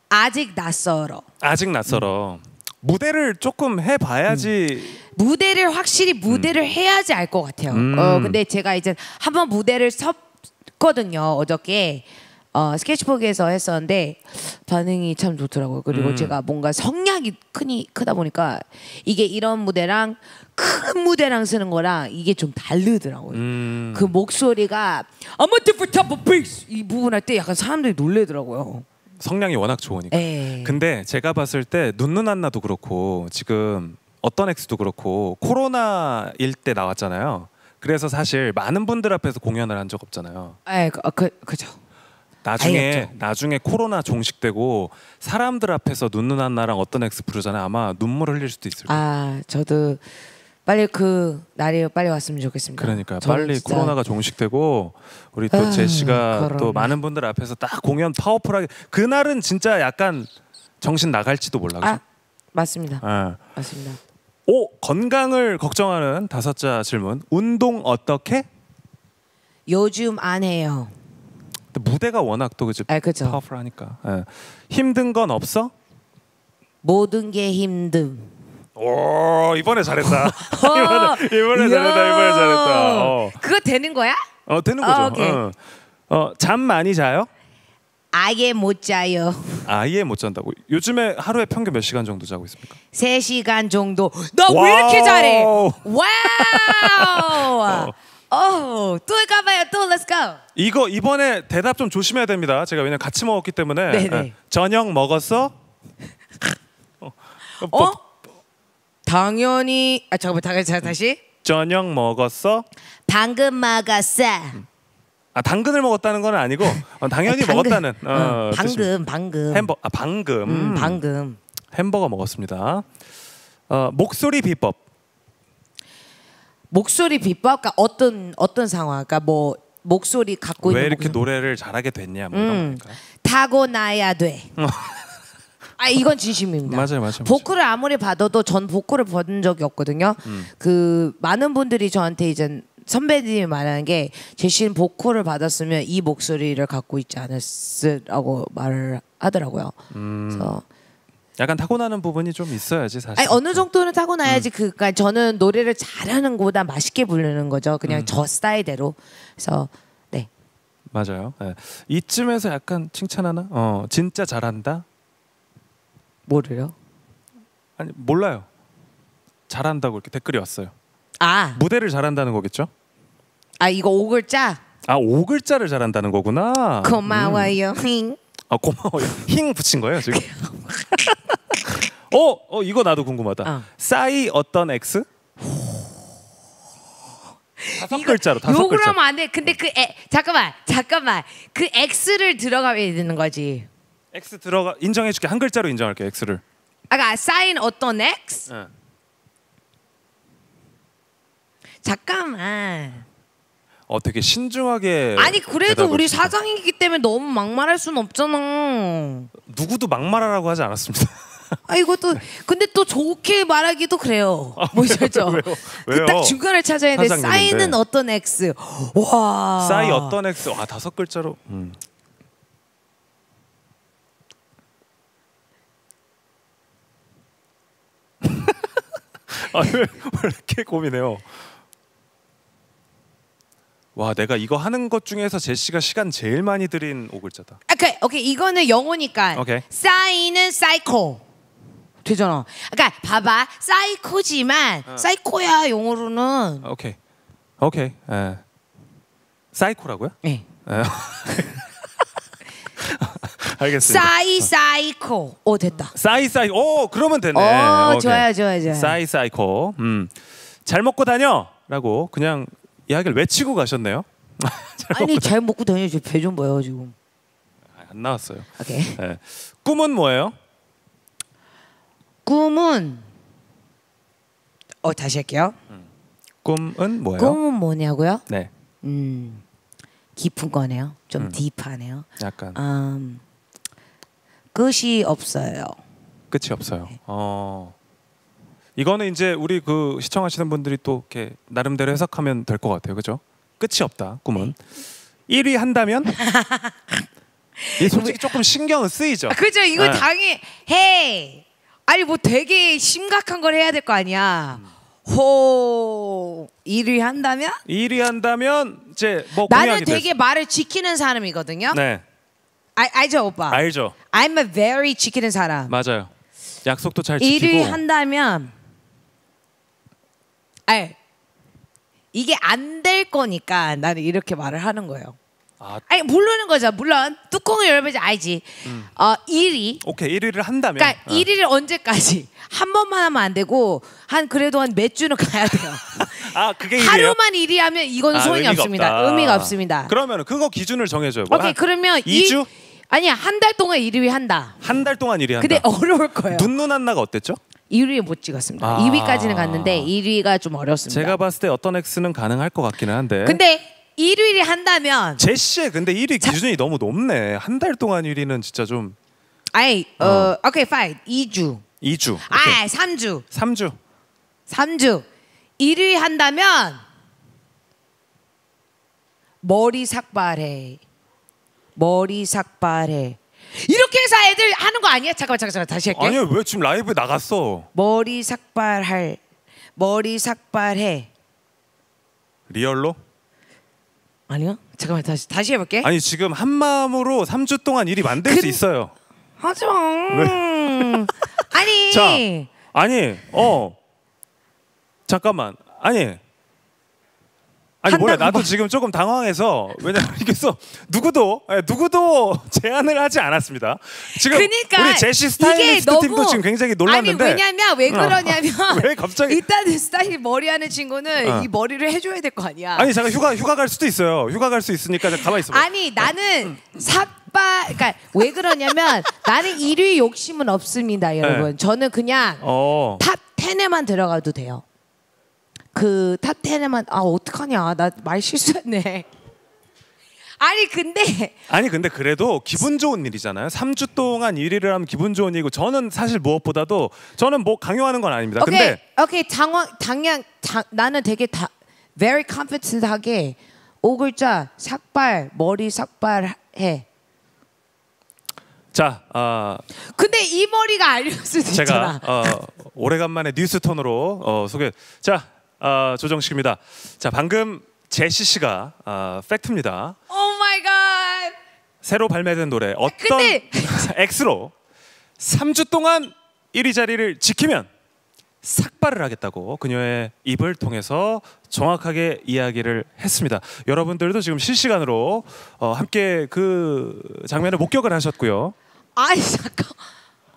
아직 낯설어. 아직 낯설어. 무대를 조금 해봐야지. 무대를 확실히 무대를 해야지 알 것 같아요. 음. 어 근데 제가 이제 한번 무대를 섰거든요 어저께. 어, 스케치북에서 했었는데 반응이 참 좋더라고요. 그리고 음. 제가 뭔가 성량이 크니 크다 보니까 이게 이런 무대랑 큰 무대랑 쓰는 거랑 이게 좀 다르더라고요. 음. 그 목소리가 I'm a different type of beast 이 부분 할 때 약간 사람들이 놀래더라고요. 성량이 워낙 좋으니까. 에. 근데 제가 봤을 때 눈누난나도 그렇고 지금 어떤 엑스도 그렇고 코로나 일 때 나왔잖아요. 그래서 사실 많은 분들 앞에서 공연을 한 적 없잖아요. 에, 그, 그 그죠. 나중에 다행이었죠. 나중에 코로나 종식되고 사람들 앞에서 눈누난나랑 어떤 엑스 부르잖아요. 아마 눈물 흘릴 수도 있을 거예요. 아 저도 빨리 그 날이 빨리 왔으면 좋겠습니다. 그러니까 저는 빨리 진짜 코로나가 종식되고 우리 또 아, 제시가 또 코로나. 많은 분들 앞에서 딱 공연 파워풀하게 그날은 진짜 약간 정신 나갈지도 몰라. 아 그죠? 맞습니다. 아. 맞습니다. 오 건강을 걱정하는 다섯자 질문. 운동 어떻게? 요즘 안 해요. 근데 무대가 워낙 또 그지 아 그죠. 파워풀하니까. 예. 힘든 건 없어? 모든 게 힘듦. 오 이번에 잘했다. 이번에 이번에 잘했다. 이번에 잘했다. 어, 그거 되는 거야? 어 되는 아, 거죠. 오케이. 어. 어, 잠 많이 자요? 아예 못 자요. 아예 못 잔다고. 요즘에 하루에 평균 몇 시간 정도 자고 있습니까? 3시간 정도. 너 왜 이렇게 잘해? wow. 와 우. 어, 또 가봐요. 또 let's go. 이거 이번에 대답 좀 조심해야 됩니다. 제가 왜냐 면 같이 먹었기 때문에. 네네. 예. 저녁 먹었어? 어? 어? 당연히 아 잠깐만 다시 다시, 다시. 저녁 먹었어? 방금 먹었어. 아 당근을 먹었다는 건 아니고 어, 당연히 아, 방금. 먹었다는. 어, 응, 뜻입니다. 방금 방금. 햄버 아 방금 음, 방금. 햄버거 먹었습니다. 어, 목소리 비법. 목소리 비법 그러니까 어떤 어떤 상황 그러니까 뭐 목소리 갖고 왜 있는 이렇게 목소리. 노래를 잘하게 됐냐 뭐 이런 음. 타고나야 돼. 아 이건 진심입니다. 맞아요, 맞아요. 보크를 아무리 받아도 전 보크를 받은 적이 없거든요. 음. 그 많은 분들이 저한테 이제 선배님이 말하는 게 제시는 보컬을 받았으면 이 목소리를 갖고 있지 않았으라고 말을 하더라고요. 음. 그래서 약간 타고나는 부분이 좀 있어야지 사실. 아니, 어느 정도는 타고나야지 음. 그 그러니까 저는 노래를 잘하는 것보다 맛있게 부르는 거죠. 음. 그냥 저 스타일대로. 그래서 네. 맞아요. 예. 이쯤에서 약간 칭찬하나? 어 진짜 잘한다? 뭐를요? 아니 몰라요. 잘한다고 이렇게 댓글이 왔어요. 아, 무대를 잘한다는 거겠죠? 아 이거 오글자 아 오글자를 잘한다는 거구나. 고마워요. 힝. 아 고마워요. 힝 붙인 거예요 지금. 어, 어 이거 나도 궁금하다. 어. 싸이 어떤 X? 다섯 이거 글자로 다섯 욕을 글자. 하면 안 돼. 근데 그 에, 잠깐만 잠깐만 그 X를 들어가야 되는 거지. X 들어가 인정해줄게 한 글자로 인정할게 X를. 아까 사인 어떤 X? 예. 잠깐만. 어 되게 신중하게. 아니 그래도 우리 했습니다. 사장이기 때문에 너무 막말할 수는 없잖아. 누구도 막말하라고 하지 않았습니다. 아 이것도 근데 또 좋게 말하기도 그래요. 뭐죠? 아, 왜요? 왜요? 그딱 중간을 찾아야 돼. 사인은 어떤 X? 와. 싸이 어떤 X? 와 다섯 글자로. 음. 아왜 왜 이렇게 고민해요? 와 내가 이거 하는 것 중에서 제시가 시간 제일 많이 들인 오글자다. 오케이 오케이 이거는 영어니까. 오케이. 사인은 사이코. 되잖아. 그러니까 봐봐 사이코지만 어. 사이코야 영어로는. 아, 오케이 오케이. 예. 사이코라고요? 네. 예. 알겠습니다. 사이 사이코. 오 됐다. 싸이 싸이. 오 그러면 되네. 어 오케이. 좋아요 좋아요 좋아요. 싸이 사이코. 음. 잘 먹고 다녀라고 그냥 이야기를 외치고 가셨네요. 아니 잘 먹고 다니지 배좀 봐요 지금. 아, 안 나왔어요. 오케이. 예. 꿈은 뭐예요? 꿈은 어 다시 할게요. 꿈은 뭐예요? 꿈은 뭐냐고요? 네. 음 깊은 거네요. 좀 음. deep하네요. 약간 음 끝이 없어요. 끝이 없어요. 네. 어. 이거는 이제 우리 그 시청하시는 분들이 또 이렇게 나름대로 해석하면 될 것 같아요. 그죠? 끝이 없다. 꿈은 1위 한다면 이 솔직히 조금 신경은 쓰이죠. 아, 그죠? 이거 네. 당연히 해. 아니 뭐 되게 심각한 걸 해야 될 거 아니야. 호 일을 한다면 1위 한다면 이제 뭐 나는 되게 됐어. 말을 지키는 사람이거든요. 네. 알, 알죠 오빠? 알죠? I'm a very 지키는 사람. 맞아요. 약속도 잘 지키고. 1위 한다면 알 이게 안 될 거니까 나는 이렇게 말을 하는 거예요. 아, 아니 모르는 거죠. 물론 뚜껑을 열면 알지. 어 1위. 오케이 1위를 한다면. 그러니까 어. 1위를 언제까지 한 번만 하면 안 되고 한 그래도 한 몇 주는 가야 돼요. 아 그게 1위예요? 하루만 1위 하면 이건 아, 소용이 의미가 없습니다. 없다. 의미가 없습니다. 그러면 그거 기준을 정해줘요. 뭐 오케이 한 그러면 이- 2주? 아니야 한 달 동안 1위 한다. 한 달 동안 1위 한다. 근데 어려울 거예요. 눈눈 한나가 어땠죠? 1위 못 찍었습니다. 아. 2위까지는 갔는데 1위가 좀 어렵습니다. 제가 봤을 때 어떤 X는 가능할 것 같기는 한데. 근데 1위를 한다면 제시의 근데 1위 기준이 너무 높네. 한 달 동안 1위는 진짜 좀 아이 어 오케이 파인 2주 2주. 아 3주 3주. 3주 1위 한다면 머리 삭발해 머리 삭발해 이렇게 해서 애들 하는 거 아니야? 잠깐만 잠깐만 잠깐만, 다시 할게 아니 왜 지금 라이브에 나갔어? 머리 삭발할 머리 삭발해. 리얼로? 아니요? 잠깐만 다시 다시 해볼게. 아니 지금 한 마음으로 3주 동안 1위 만들 수 근- 있어요. 하지 마. 아니. 자, 아니, 어, 잠깐만, 아니, 아니 한 뭐야? 달- 나도 뭐- 지금 조금 당황해서 왜냐면 이게서 누구도 예, 누구도 제안을 하지 않았습니다. 지금 그러니까 우리 제시 스타일리스트 너무- 팀도 지금 굉장히 놀랐는데 아니 왜냐면 왜 그러냐면 왜 갑자기- 일단은 스타일 머리 하는 친구는 어. 이 머리를 해줘야 될 거 아니야 아니 잠깐 휴가 휴가 갈 수도 있어요. 휴가 갈 수 있으니까 가만 있어봐. 아니 나는 삭발 그러니까 왜 그러냐면 나는 1위 욕심은 없습니다 여러분 저는 그냥 네. 어, top 10에만 들어가도 돼요 그 top 10에만 아 어떡하냐 나 말 실수했네 아니 근데 아니 근데 그래도 기분 좋은 일이잖아요. 3주 동안 1위를 하면 기분 좋은 일이고 저는 사실 무엇보다도 저는 뭐 강요하는 건 아닙니다. 오케이 근데 오케이 당황 당양 당, 나는 되게 다 very confident하게 오 글자 삭발 머리 삭발해 자, 아, 근데 이 머리가 알릴 수도 제가 있잖아 어, 오래간만에 뉴스 톤으로 어, 소개. 자, 어, 조정식입니다. 자, 방금 제시 씨가 아, 팩트입니다. oh my god 새로 발매된 노래 어떤 근데- X로 3주 동안 1위 자리를 지키면 삭발을 하겠다고 그녀의 입을 통해서 정확하게 이야기를 했습니다. 여러분들도 지금 실시간으로 어, 함께 그 장면을 목격을 하셨고요. 아니 잠깐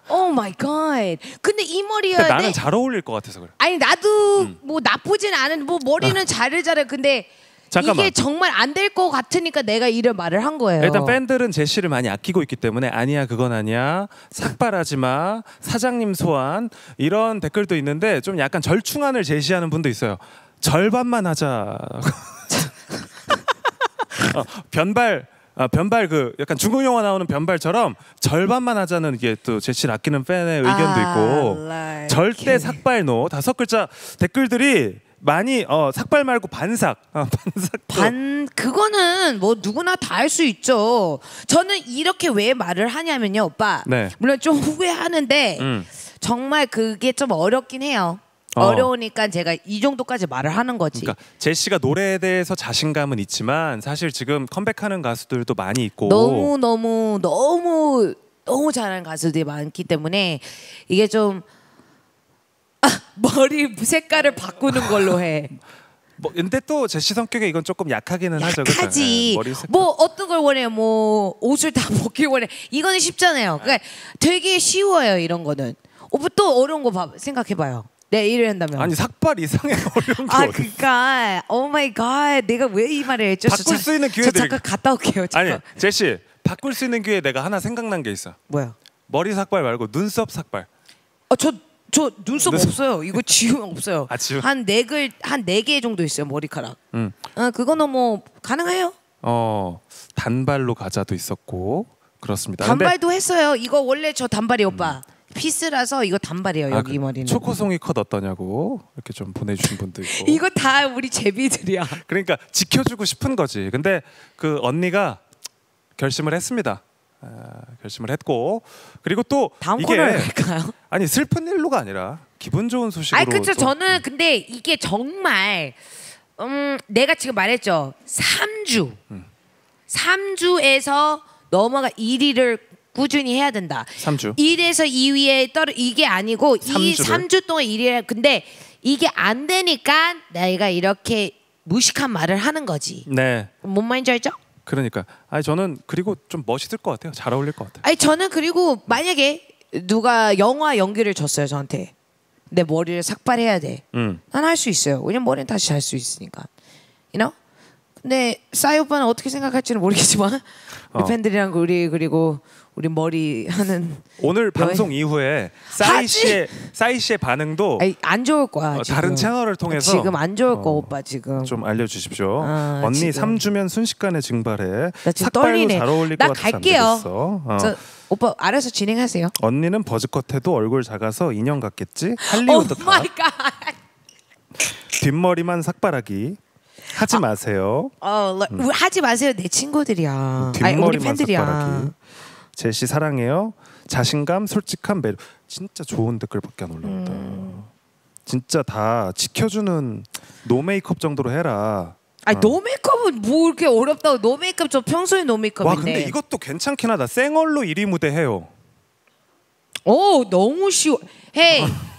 oh my god 근데 이 머리야 근데 나는 잘 어울릴 것 같아서 그래. 아니 나도 뭐 나쁘진 않은 뭐 머리는 잘을 잘해. 근데 잠깐만. 이게 정말 안 될 것 같으니까 내가 이런 말을 한 거예요. 일단 팬들은 제시를 많이 아끼고 있기 때문에 아니야 그건 아니야. 삭발하지 마. 사장님 소환. 이런 댓글도 있는데 좀 약간 절충안을 제시하는 분도 있어요. 절반만 하자. 어, 변발 아, 변발 그 약간 중국 영화 나오는 변발처럼 절반만 하자는 이게 또 제시를 아끼는 팬의 의견도 아, 있고 like 절대. 삭발노 다섯 글자 댓글들이 많이 어, 삭발 말고 반삭 어, 반삭 반 그거는 뭐 누구나 다 할 수 있죠. 저는 이렇게 왜 말을 하냐면요, 오빠. 네. 물론 좀 후회하는데 음. 정말 그게 좀 어렵긴 해요. 어. 어. 려우니까 제가 이 정도까지 말을 하는 거지. 그러니까 제시가 노래에 대해서 자신감은 있지만 사실 지금 컴백하는 가수들도 많이 있고 너무 너무 너무 너무 잘하는 가수들이 많기 때문에 이게 좀 아, 머리 색깔을 바꾸는 걸로 해. 뭐, 근데 또 제시 성격에 이건 조금 약하기는 하죠. 약하지. 색. 뭐 어떤 걸 원해? 뭐 옷을 다 벗길 원해. 이거는 쉽잖아요. 그러니까 되게 쉬워요 이런 거는. 오빠 또 어려운 거 봐, 생각해봐요. 내 일을 한다면. 아니 삭발 이상의 어려운 게 아 어디? 그니까 oh my god 내가 왜 이 말을 했죠? 저 바꿀 자- 수 있는 저 기회들이- 잠깐 갔다 올게요. 아니 잠깐. 제시 바꿀 수 있는 기회 내가 하나 생각난 게 있어. 뭐야? 머리 삭발 말고 눈썹 삭발. 어저 저 눈썹 눈썹- 없어요. 이거 지우면 없어요. 아, 지우- 한 네 글 한 네 개 정도 있어요 머리카락. 음. 어 그거는 뭐 가능해요. 어 단발로 가자도 있었고 그렇습니다. 단발도 했어요. 이거 원래 저 단발이 오빠. 피스라서 이거 단발이에요 아, 여기 그 머리는. 초코송이 컷 어떠냐고 이렇게 좀 보내주신 분도 있고. 이거 다 우리 제비들이야. 그러니까 지켜주고 싶은 거지. 근데 그 언니가 결심을 했습니다. 아, 결심을 했고 그리고 또 다음 이게 코너를 갈까요? 아니 슬픈 일로가 아니라 기분 좋은 소식으로. 아니 그쵸 또- 저는 근데 이게 정말 음 내가 지금 말했죠 3주 음. 3주에서 넘어가 1위를 꾸준히 해야 된다. 3주. 1에서 2위에 떨어 이게 아니고 이 삼주를. 3주 동안 1위에 근데 이게 안 되니까 내가 이렇게 무식한 말을 하는 거지. 네. 뭔 말인지 알죠? 그러니까 아니 저는 그리고 좀 멋있을 것 같아요. 잘 어울릴 것 같아요. 아니 저는 그리고 만약에 누가 영화 연기를 줬어요 저한테 내 머리를 삭발해야 돼. 음. 난할 수 있어요. 왜냐면 머리는 다시 잘수 있으니까. You know? 근데 싸이 오빠는 어떻게 생각할지는 모르겠지만 어. 팬들이랑 우리 그리고 우리 머리 하는 오늘 방송 이후에 싸이 하지! 씨의 싸이 씨의 반응도 아니, 안 좋을 거야. 어, 지금. 다른 채널을 통해서 지금 안 좋을 거 어, 오빠 지금. 좀 알려주십시오. 아, 언니 지금. 3주면 순식간에 증발해. 나 지금 떨리네. 잘 어울릴 나 갈게요. 어. 저 오빠 알아서 진행하세요. 언니는 buzz cut해도 얼굴 작아서 인형 같겠지? oh 할리우드 가 my god. 뒷머리만 삭발하기 하지 마세요. 어, 러- 우리 하지 마세요. 내 친구들이야. 아니, 우리 뒷머리만 팬들이야. 삭발하기. 제시 사랑해요. 자신감, 솔직한 매력. 진짜 좋은 댓글밖에 안 올라온다. 음. 진짜 다 지켜주는 no makeup 정도로 해라. 아니 노 메이크업은 뭐 이렇게 어렵다고 no makeup 저 평소에 no makeup인데. 와 근데 이것도 괜찮긴 하다. 생얼로 1위 무대 해요. 오 너무 쉬워. 헤이.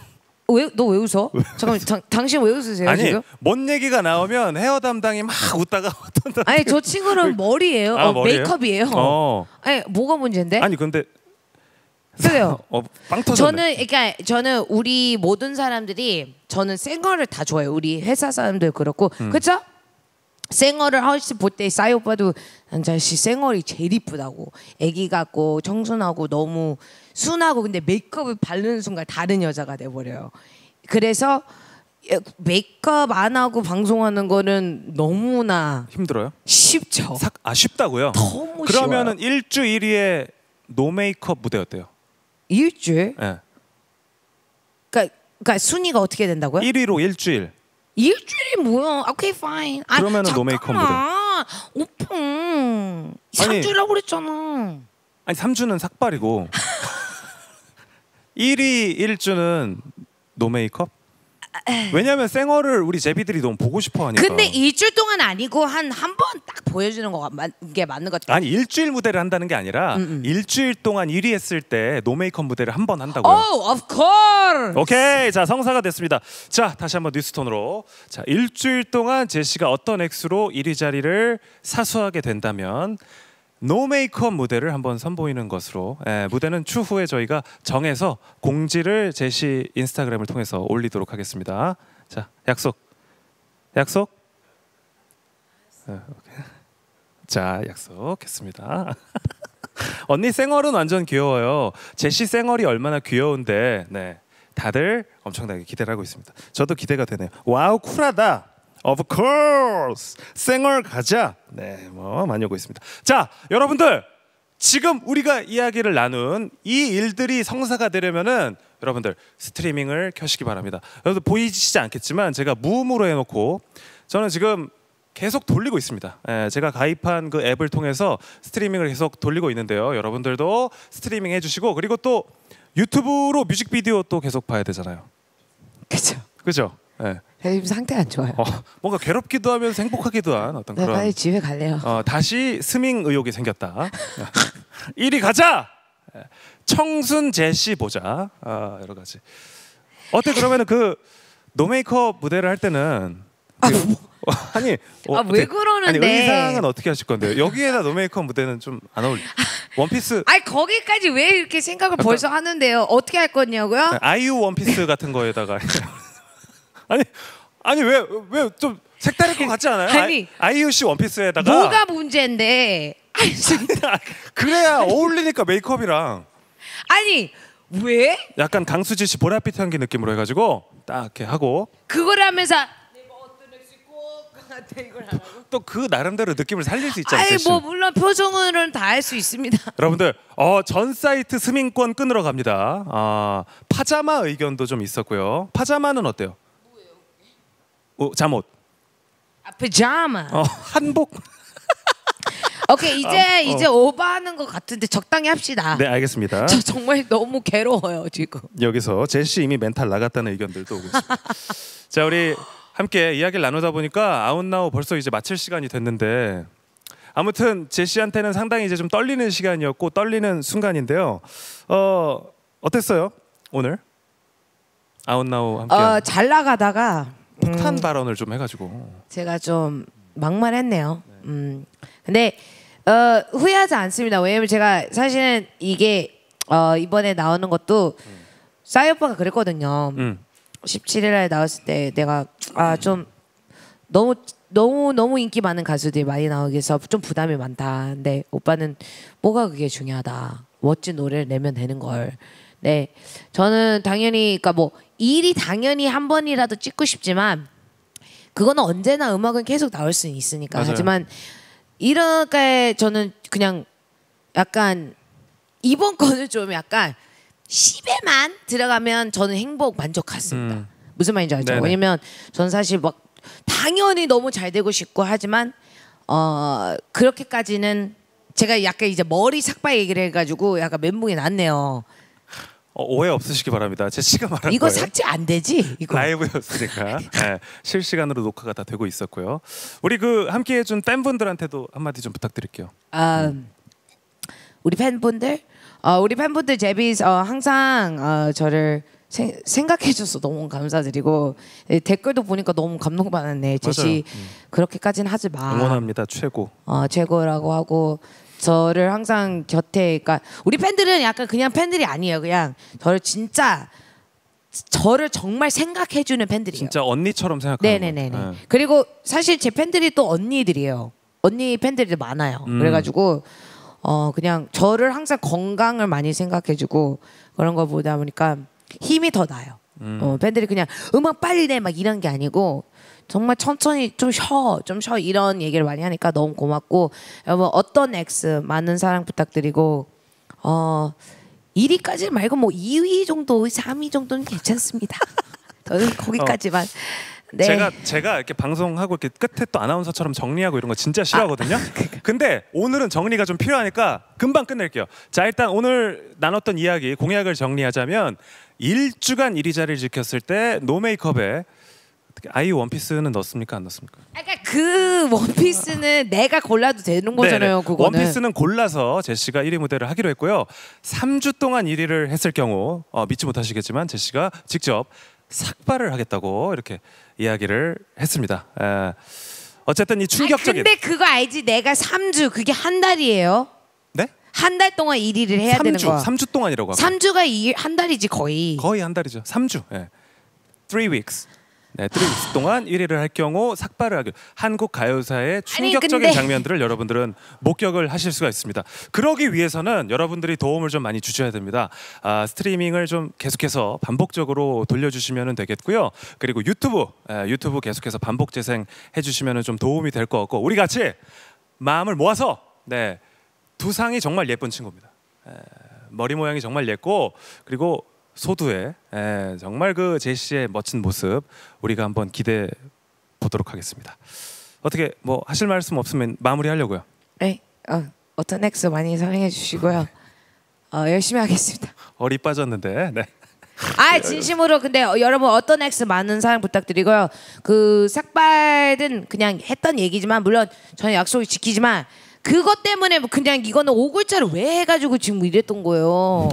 왜너 왜 웃어? 잠깐만 당, 당신 왜 웃으세요 아니 지금? 뭔 얘기가 나오면 헤어 담당이 막 웃다가 어떤 남- 아니 저 친구는 머리예요. 아, 어, 머리예요? 메이크업이에요. 어. 아니 뭐가 문제인데? 아니 근데 그래요. 어, 빵 터졌네. 저는 그러니까 저는 우리 모든 사람들이 저는 생얼을 다 좋아해요. 우리 회사 사람들 그렇고 음. 그렇죠? 생얼을 하실 볼때 싸이 오빠도 난자씨 생얼이 제일 이쁘다고 애기 같고 청순하고 너무 순하고 근데 메이크업을 바르는 순간 다른 여자가 돼버려요. 그래서 메이크업 안 하고 방송하는 거는 너무나 힘들어요? 쉽죠. 삭, 아 쉽다고요? 너무 그러면은 일주 1위에 no makeup 무대 어때요? 일주일? 예. 그러니까, 그러니까 순위가 어떻게 된다고요? 1위로 일주일. 일주일이 뭐야? 오케이 fine. 아, 그러면은 no makeup 잠깐만. 오빠. 아니. 3주라고 그랬잖아. 아니 3주는 삭발이고 1위 1주는 no makeup? 왜냐면 생얼을 우리 제비들이 너무 보고 싶어 하니까. 근데 일주일 동안 아니고 한 한 번 딱 보여주는 거가 맞, 게 맞는 것 같아. 아니 일주일 무대를 한다는 게 아니라 음, 일주일 동안 1위 했을 때 no makeup 무대를 한 번 한다고요. Oh, of course. 오케이 자 성사가 됐습니다 자 다시 한번 뉴스톤으로 자 일주일 동안 제시가 어떤 X로 1위 자리를 사수하게 된다면 no makeup 무대를 한번 선보이는 것으로 예, 무대는 추후에 저희가 정해서 공지를 제시 인스타그램을 통해서 올리도록 하겠습니다 자 약속 약속 예. 자 약속했습니다 언니 생얼은 완전 귀여워요. 제시 생얼이 얼마나 귀여운데, 네, 다들 엄청나게 기대를 하고 있습니다. 저도 기대가 되네요. wow 쿨하다. Of course, 생얼 가자. 네, 뭐 많이 오고 있습니다. 자, 여러분들 지금 우리가 이야기를 나눈 이 일들이 성사가 되려면은 여러분들 스트리밍을 켜시기 바랍니다. 여러분 보이시지 않겠지만 제가 무음으로 해놓고 저는 지금 계속 돌리고 있습니다. 예, 제가 가입한 그 앱을 통해서 스트리밍을 계속 돌리고 있는데요. 여러분들도 스트리밍 해주시고 그리고 또 유튜브로 뮤직비디오 또 계속 봐야 되잖아요. 그죠. 그죠? 예. 지금 상태 안 좋아요. 어, 뭔가 괴롭기도 하면서 행복하기도 한 어떤 나 그런 빨리 집에 갈래요. 어, 다시 스밍 의욕이 생겼다. 1위 가자. 예, 청순 제시 보자. 아, 여러 가지. 어때 그러면은 그 no makeup 무대를 할 때는 그- 아니 어, 아, 왜 그러는데? 아니 의상은 어떻게 하실 건데요? 여기에다 no makeup 무대는 좀 안 어울리. 원피스 아니 거기까지 왜 이렇게 생각을 벌써 하는데요? 어떻게 할 거냐고요? 아이유 원피스 같은 거에다가 아니 아니 왜 왜 좀 색다를 것 같지 않아요? 아니. 아이, 아이유 씨 원피스에다가 뭐가 문제인데? 아니. 그래야 어울리니까 메이크업이랑 아니 왜 약간 강수지 씨 보랏빛 향기 느낌으로 해가지고 딱 이렇게 하고 그걸 하면서? 또 그 나름대로 느낌을 살릴 수. 아니 제시. 뭐 물론 표정으로는 다할 수 있습니다. 여러분들 어, 전 사이트 스밍권 끊으러 갑니다. 아, 파자마 의견도 좀 있었고요. 파자마는 어때요? 어, 잠옷, 아, 피자마. 어, 한복. 오케이 이제 이제 오버하는 것 같은데 적당히 합시다. 네 알겠습니다. 저 정말 너무 괴로워요 지금. 여기서 제시 이미 멘탈 나갔다는 의견들도 오고 있습니다. 자 우리 함께 이야기를 나누다 보니까 아웃나우 벌써 이제 마칠 시간이 됐는데 아무튼 제시한테는 상당히 이제 좀 떨리는 시간이었고 떨리는 순간인데요. 어 어땠어요 오늘 아웃나우 함께 어, 잘 나가다가 폭탄 발언을 좀 해가지고 제가 좀 막말했네요. 음. 근데 어, 후회하지 않습니다. 왜냐면 제가 사실은 이게 어, 이번에 나오는 것도 싸이 오빠가 그랬거든요. 음 17일에 나왔을 때 내가 아 좀 너무 너무 너무 인기 많은 가수들이 많이 나오게 해서 좀 부담이 많다. 근데 오빠는 뭐가 그게 중요하다. 멋진 노래를 내면 되는 걸. 네, 저는 당연히 그러니까 뭐 일이 당연히 한 번이라도 찍고 싶지만 그거는 언제나 음악은 계속 나올 수는 있으니까. 맞아요. 하지만 이렇게 저는 그냥 약간 이번 거는 좀 약간 10에만 들어가면 저는 행복 만족했습니다. 음. 무슨 말인지 알죠? 네네. 왜냐면 저는 사실 막 당연히 너무 잘 되고 싶고 하지만 어 그렇게까지는 제가 약간 이제 머리 삭발 얘기를 해가지고 약간 멘붕이 났네요. 어, 오해 없으시기 바랍니다. 제시가 말한 이거 거예요. 삭제 안 되지? 이거 라이브였으니까 네, 실시간으로 녹화가 다 되고 있었고요. 우리 그 함께 해준 팬분들한테도 한마디 좀 부탁드릴게요. 아, 우리 팬분들, 어, 우리 팬분들 제비 어, 항상 어, 저를 생, 생각해줘서 너무 감사드리고 예, 댓글도 보니까 너무 감동받았네. 제시 그렇게까지는 하지 마. 응원합니다. 최고. 어, 최고라고 하고 저를 항상 곁에 그러니까 우리 팬들은 약간 그냥 팬들이 아니에요. 그냥 저를 진짜 저를 정말 생각해 주는 팬들이에요. 진짜 언니처럼 생각하는 네네네네. 네. 그리고 사실 제 팬들이 또 언니들이에요. 언니 팬들이 많아요. 음. 그래가지고 어 그냥 저를 항상 건강을 많이 생각해 주고 그런 거 보다 보니까 힘이 더 나요. 음. 어, 팬들이 그냥 음악 빨리 내 막 이런 게 아니고 정말 천천히 좀 쉬어 좀 쉬어 이런 얘기를 많이 하니까 너무 고맙고 여러분 어떤 X 많은 사랑 부탁드리고 어 1위까지 말고 뭐 2위 정도 3위 정도는 괜찮습니다. 저는 거기까지만. 네. 제가 제가 이렇게 방송하고 이렇게 끝에 또 아나운서처럼 정리하고 이런 거 진짜 싫어하거든요. 근데 오늘은 정리가 좀 필요하니까 금방 끝낼게요. 자 일단 오늘 나눴던 이야기 공약을 정리하자면 일주간 1위 자리를 지켰을 때 노 메이크업에 어떻게 아이 원피스는 넣습니까 안 넣습니까? 그러니까 그 원피스는 내가 골라도 되는 거잖아요. 네네. 그거는. 원피스는 골라서 제시가 1위 무대를 하기로 했고요. 3주 동안 1위를 했을 경우 어, 믿지 못하시겠지만 제시가 직접 삭발을 하겠다고 이렇게 이야기를 했습니다. 에, 어쨌든 이 아니, 충격적인 근데 그거 알지? 내가 3주 그게 한 달이에요. 네? 한 달 동안 1위를 해야 되는 3주 거야. 3주 동안이라고 하고 3주가 이, 한 달이지 거의. 거의 한 달이죠. 3주. 예. 3 weeks. 네, 3 weeks 동안 1위를 할 경우 삭발을 하기. 한국 가요사의 충격적인 근데- 장면들을 여러분들은 목격을 하실 수가 있습니다. 그러기 위해서는 여러분들이 도움을 좀 많이 주셔야 됩니다. 아, 스트리밍을 좀 계속해서 반복적으로 돌려주시면 되겠고요. 그리고 유튜브, 예, 유튜브 계속해서 반복 재생 해주시면 좀 도움이 될 것 같고 우리 같이 마음을 모아서 네, 두 상이 정말 예쁜 친구입니다. 머리 모양이 정말 예고 그리고 소두에 예, 정말 그 제시의 멋진 모습 우리가 한번 기대해 보도록 하겠습니다. 어떻게 뭐 하실 말씀 없으면 마무리하려고요. 네. 어, 어떤 엑스 많이 사랑해 주시고요. 어, 열심히 하겠습니다. 어리 빠졌는데 네. 아 진심으로 근데 어, 여러분 어떤 엑스 많은 사랑 부탁드리고요. 그 삭발은 그냥 했던 얘기지만 물론 저는 약속을 지키지만 그것 때문에 뭐 그냥 이거는 오글자를 왜 해가지고 지금 이랬던 거예요.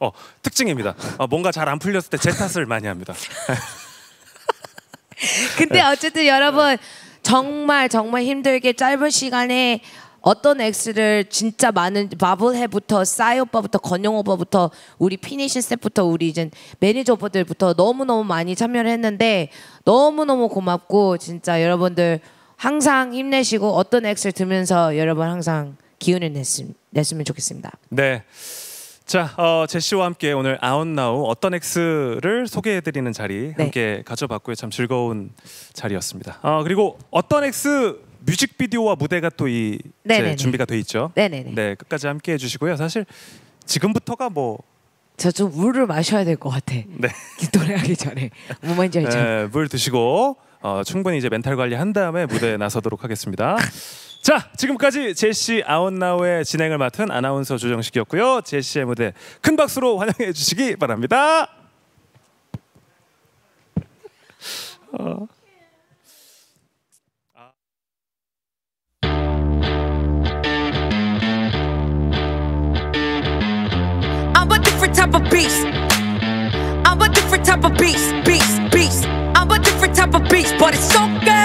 어 특징입니다. 어, 뭔가 잘 안 풀렸을 때 제 탓을 많이 합니다. 근데 어쨌든 여러분 정말 정말 힘들게 짧은 시간에 어떤 엑스를 진짜 많은 마블해부터 싸이 오빠부터 건형 오빠부터 우리 P NATION 스태프부터 우리 이제 매니저 오빠들부터 너무 너무 많이 참여를 했는데 너무 너무 고맙고 진짜 여러분들 항상 힘내시고 어떤 엑스를 들으면서 여러분 항상 기운을 냈음, 냈으면 좋겠습니다. 네. 자, 어, 제시와 함께 오늘 OUTNOW 어떤 엑스를 소개해드리는 자리 네. 함께 가져봤고요. 참 즐거운 자리였습니다. 어, 그리고 어떤 엑스 뮤직비디오와 무대가 또 이. 준비가 돼 있죠. 네네네. 네, 끝까지 함께 해주시고요. 사실 지금부터가 뭐 저좀 물을 마셔야 될 것 같아. 네, 노래하기 전에. 뭐 뭔지 알죠? 네, 물 드시고 어, 충분히 이제 멘탈 관리 한 다음에 무대에 나서도록 하겠습니다. 자, 지금까지 제시 아웃나우의 진행을 맡은 아나운서 조정식이었고요. 제시의 무대 큰 박수로 환영해 주시기 바랍니다. 어. type of beast. I'm a different type of beast, beast, beast. I'm a different type of beast, but it's so good.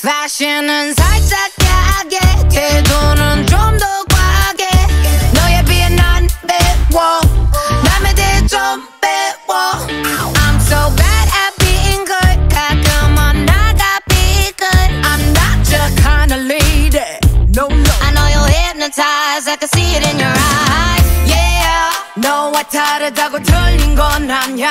Fashion은 살짝 야하게 태도는 좀 더 과하게 너에 비해 난 배워 남에 대해 좀 배워 I'm so bad at being good 가끔은 나가 be good I'm not your kind of lady No no I know you're hypnotized I can see it in your eyes Yeah 너와 다르다고 틀린 건 아냐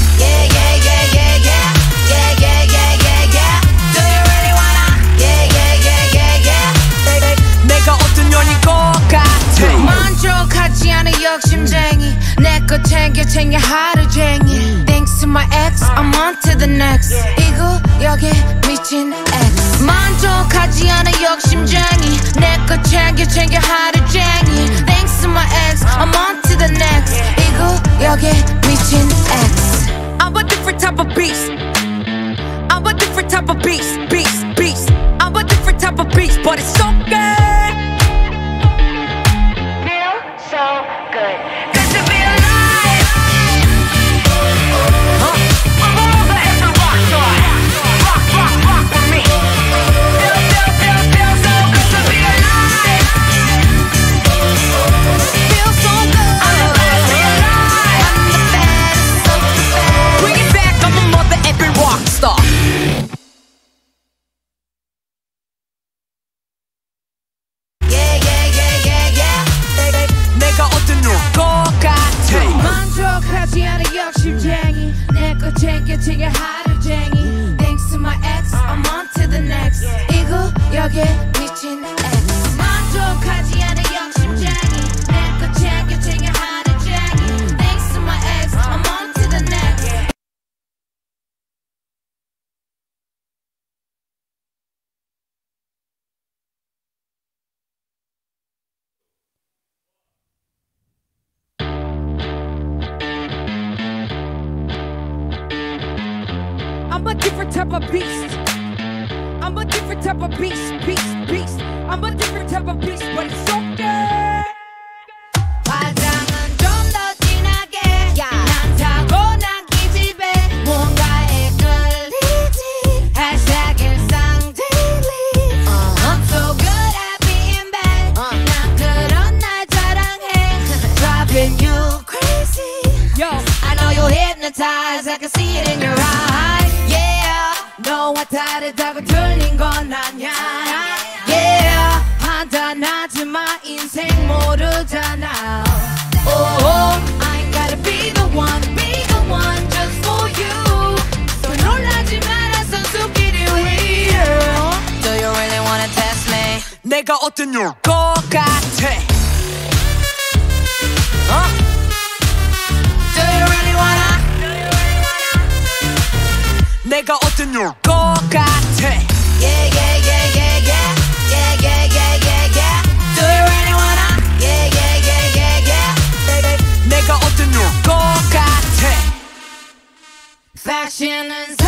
거 챙겨 챙겨 하루쟁이 Thanks to my ex I'm on to the next 이 구역에 미친 ex 만족하지 않은 욕심쟁이 내 거 챙겨 챙겨 하루쟁이 Thanks to my ex I'm on to the next 이 구역에 미친 ex I'm a different type of beast I'm a different type of beast beast beast I'm a different type of beast but it's so good 확률 똑같아. Yeah, yeah, yeah, yeah. Fashion and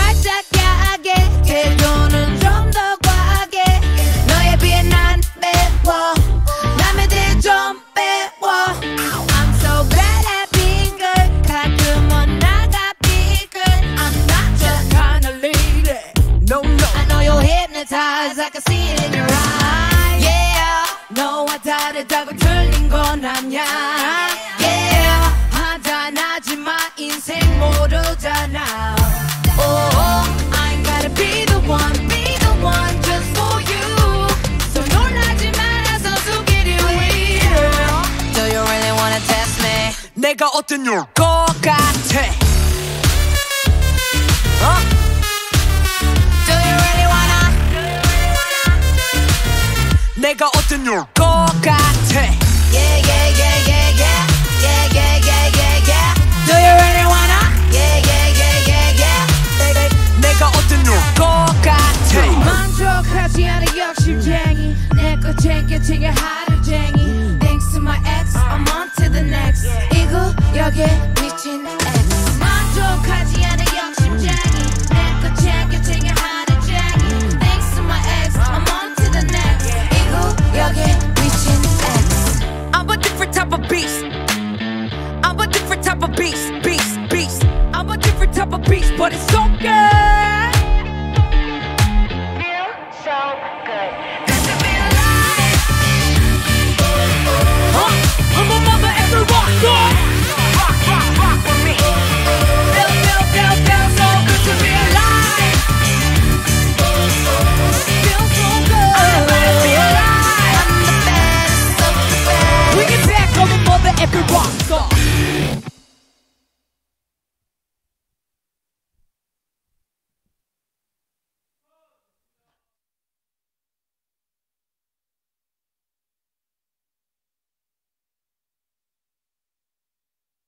변하냐 Yeah 판단하지마 인생 모르잖아 Oh I'm gonna be the one Be the one just for you So 놀라지 마라 서수기를 위해 Do you really wanna test me 내가 어떤 것 같아 내가 어떤 것 같아 Thanks to my ex, I'm on to the next. 이거 여기 미친 ex 만족하지 않은 영심쟁이 내거 챙겨 챙겨 하루쟁이 Thanks to my ex, I'm on to the next. 이거 미친 ex I'm a different type of beast. I'm a different type of beast, beast, beast. I'm a different type of beast, but it's okay.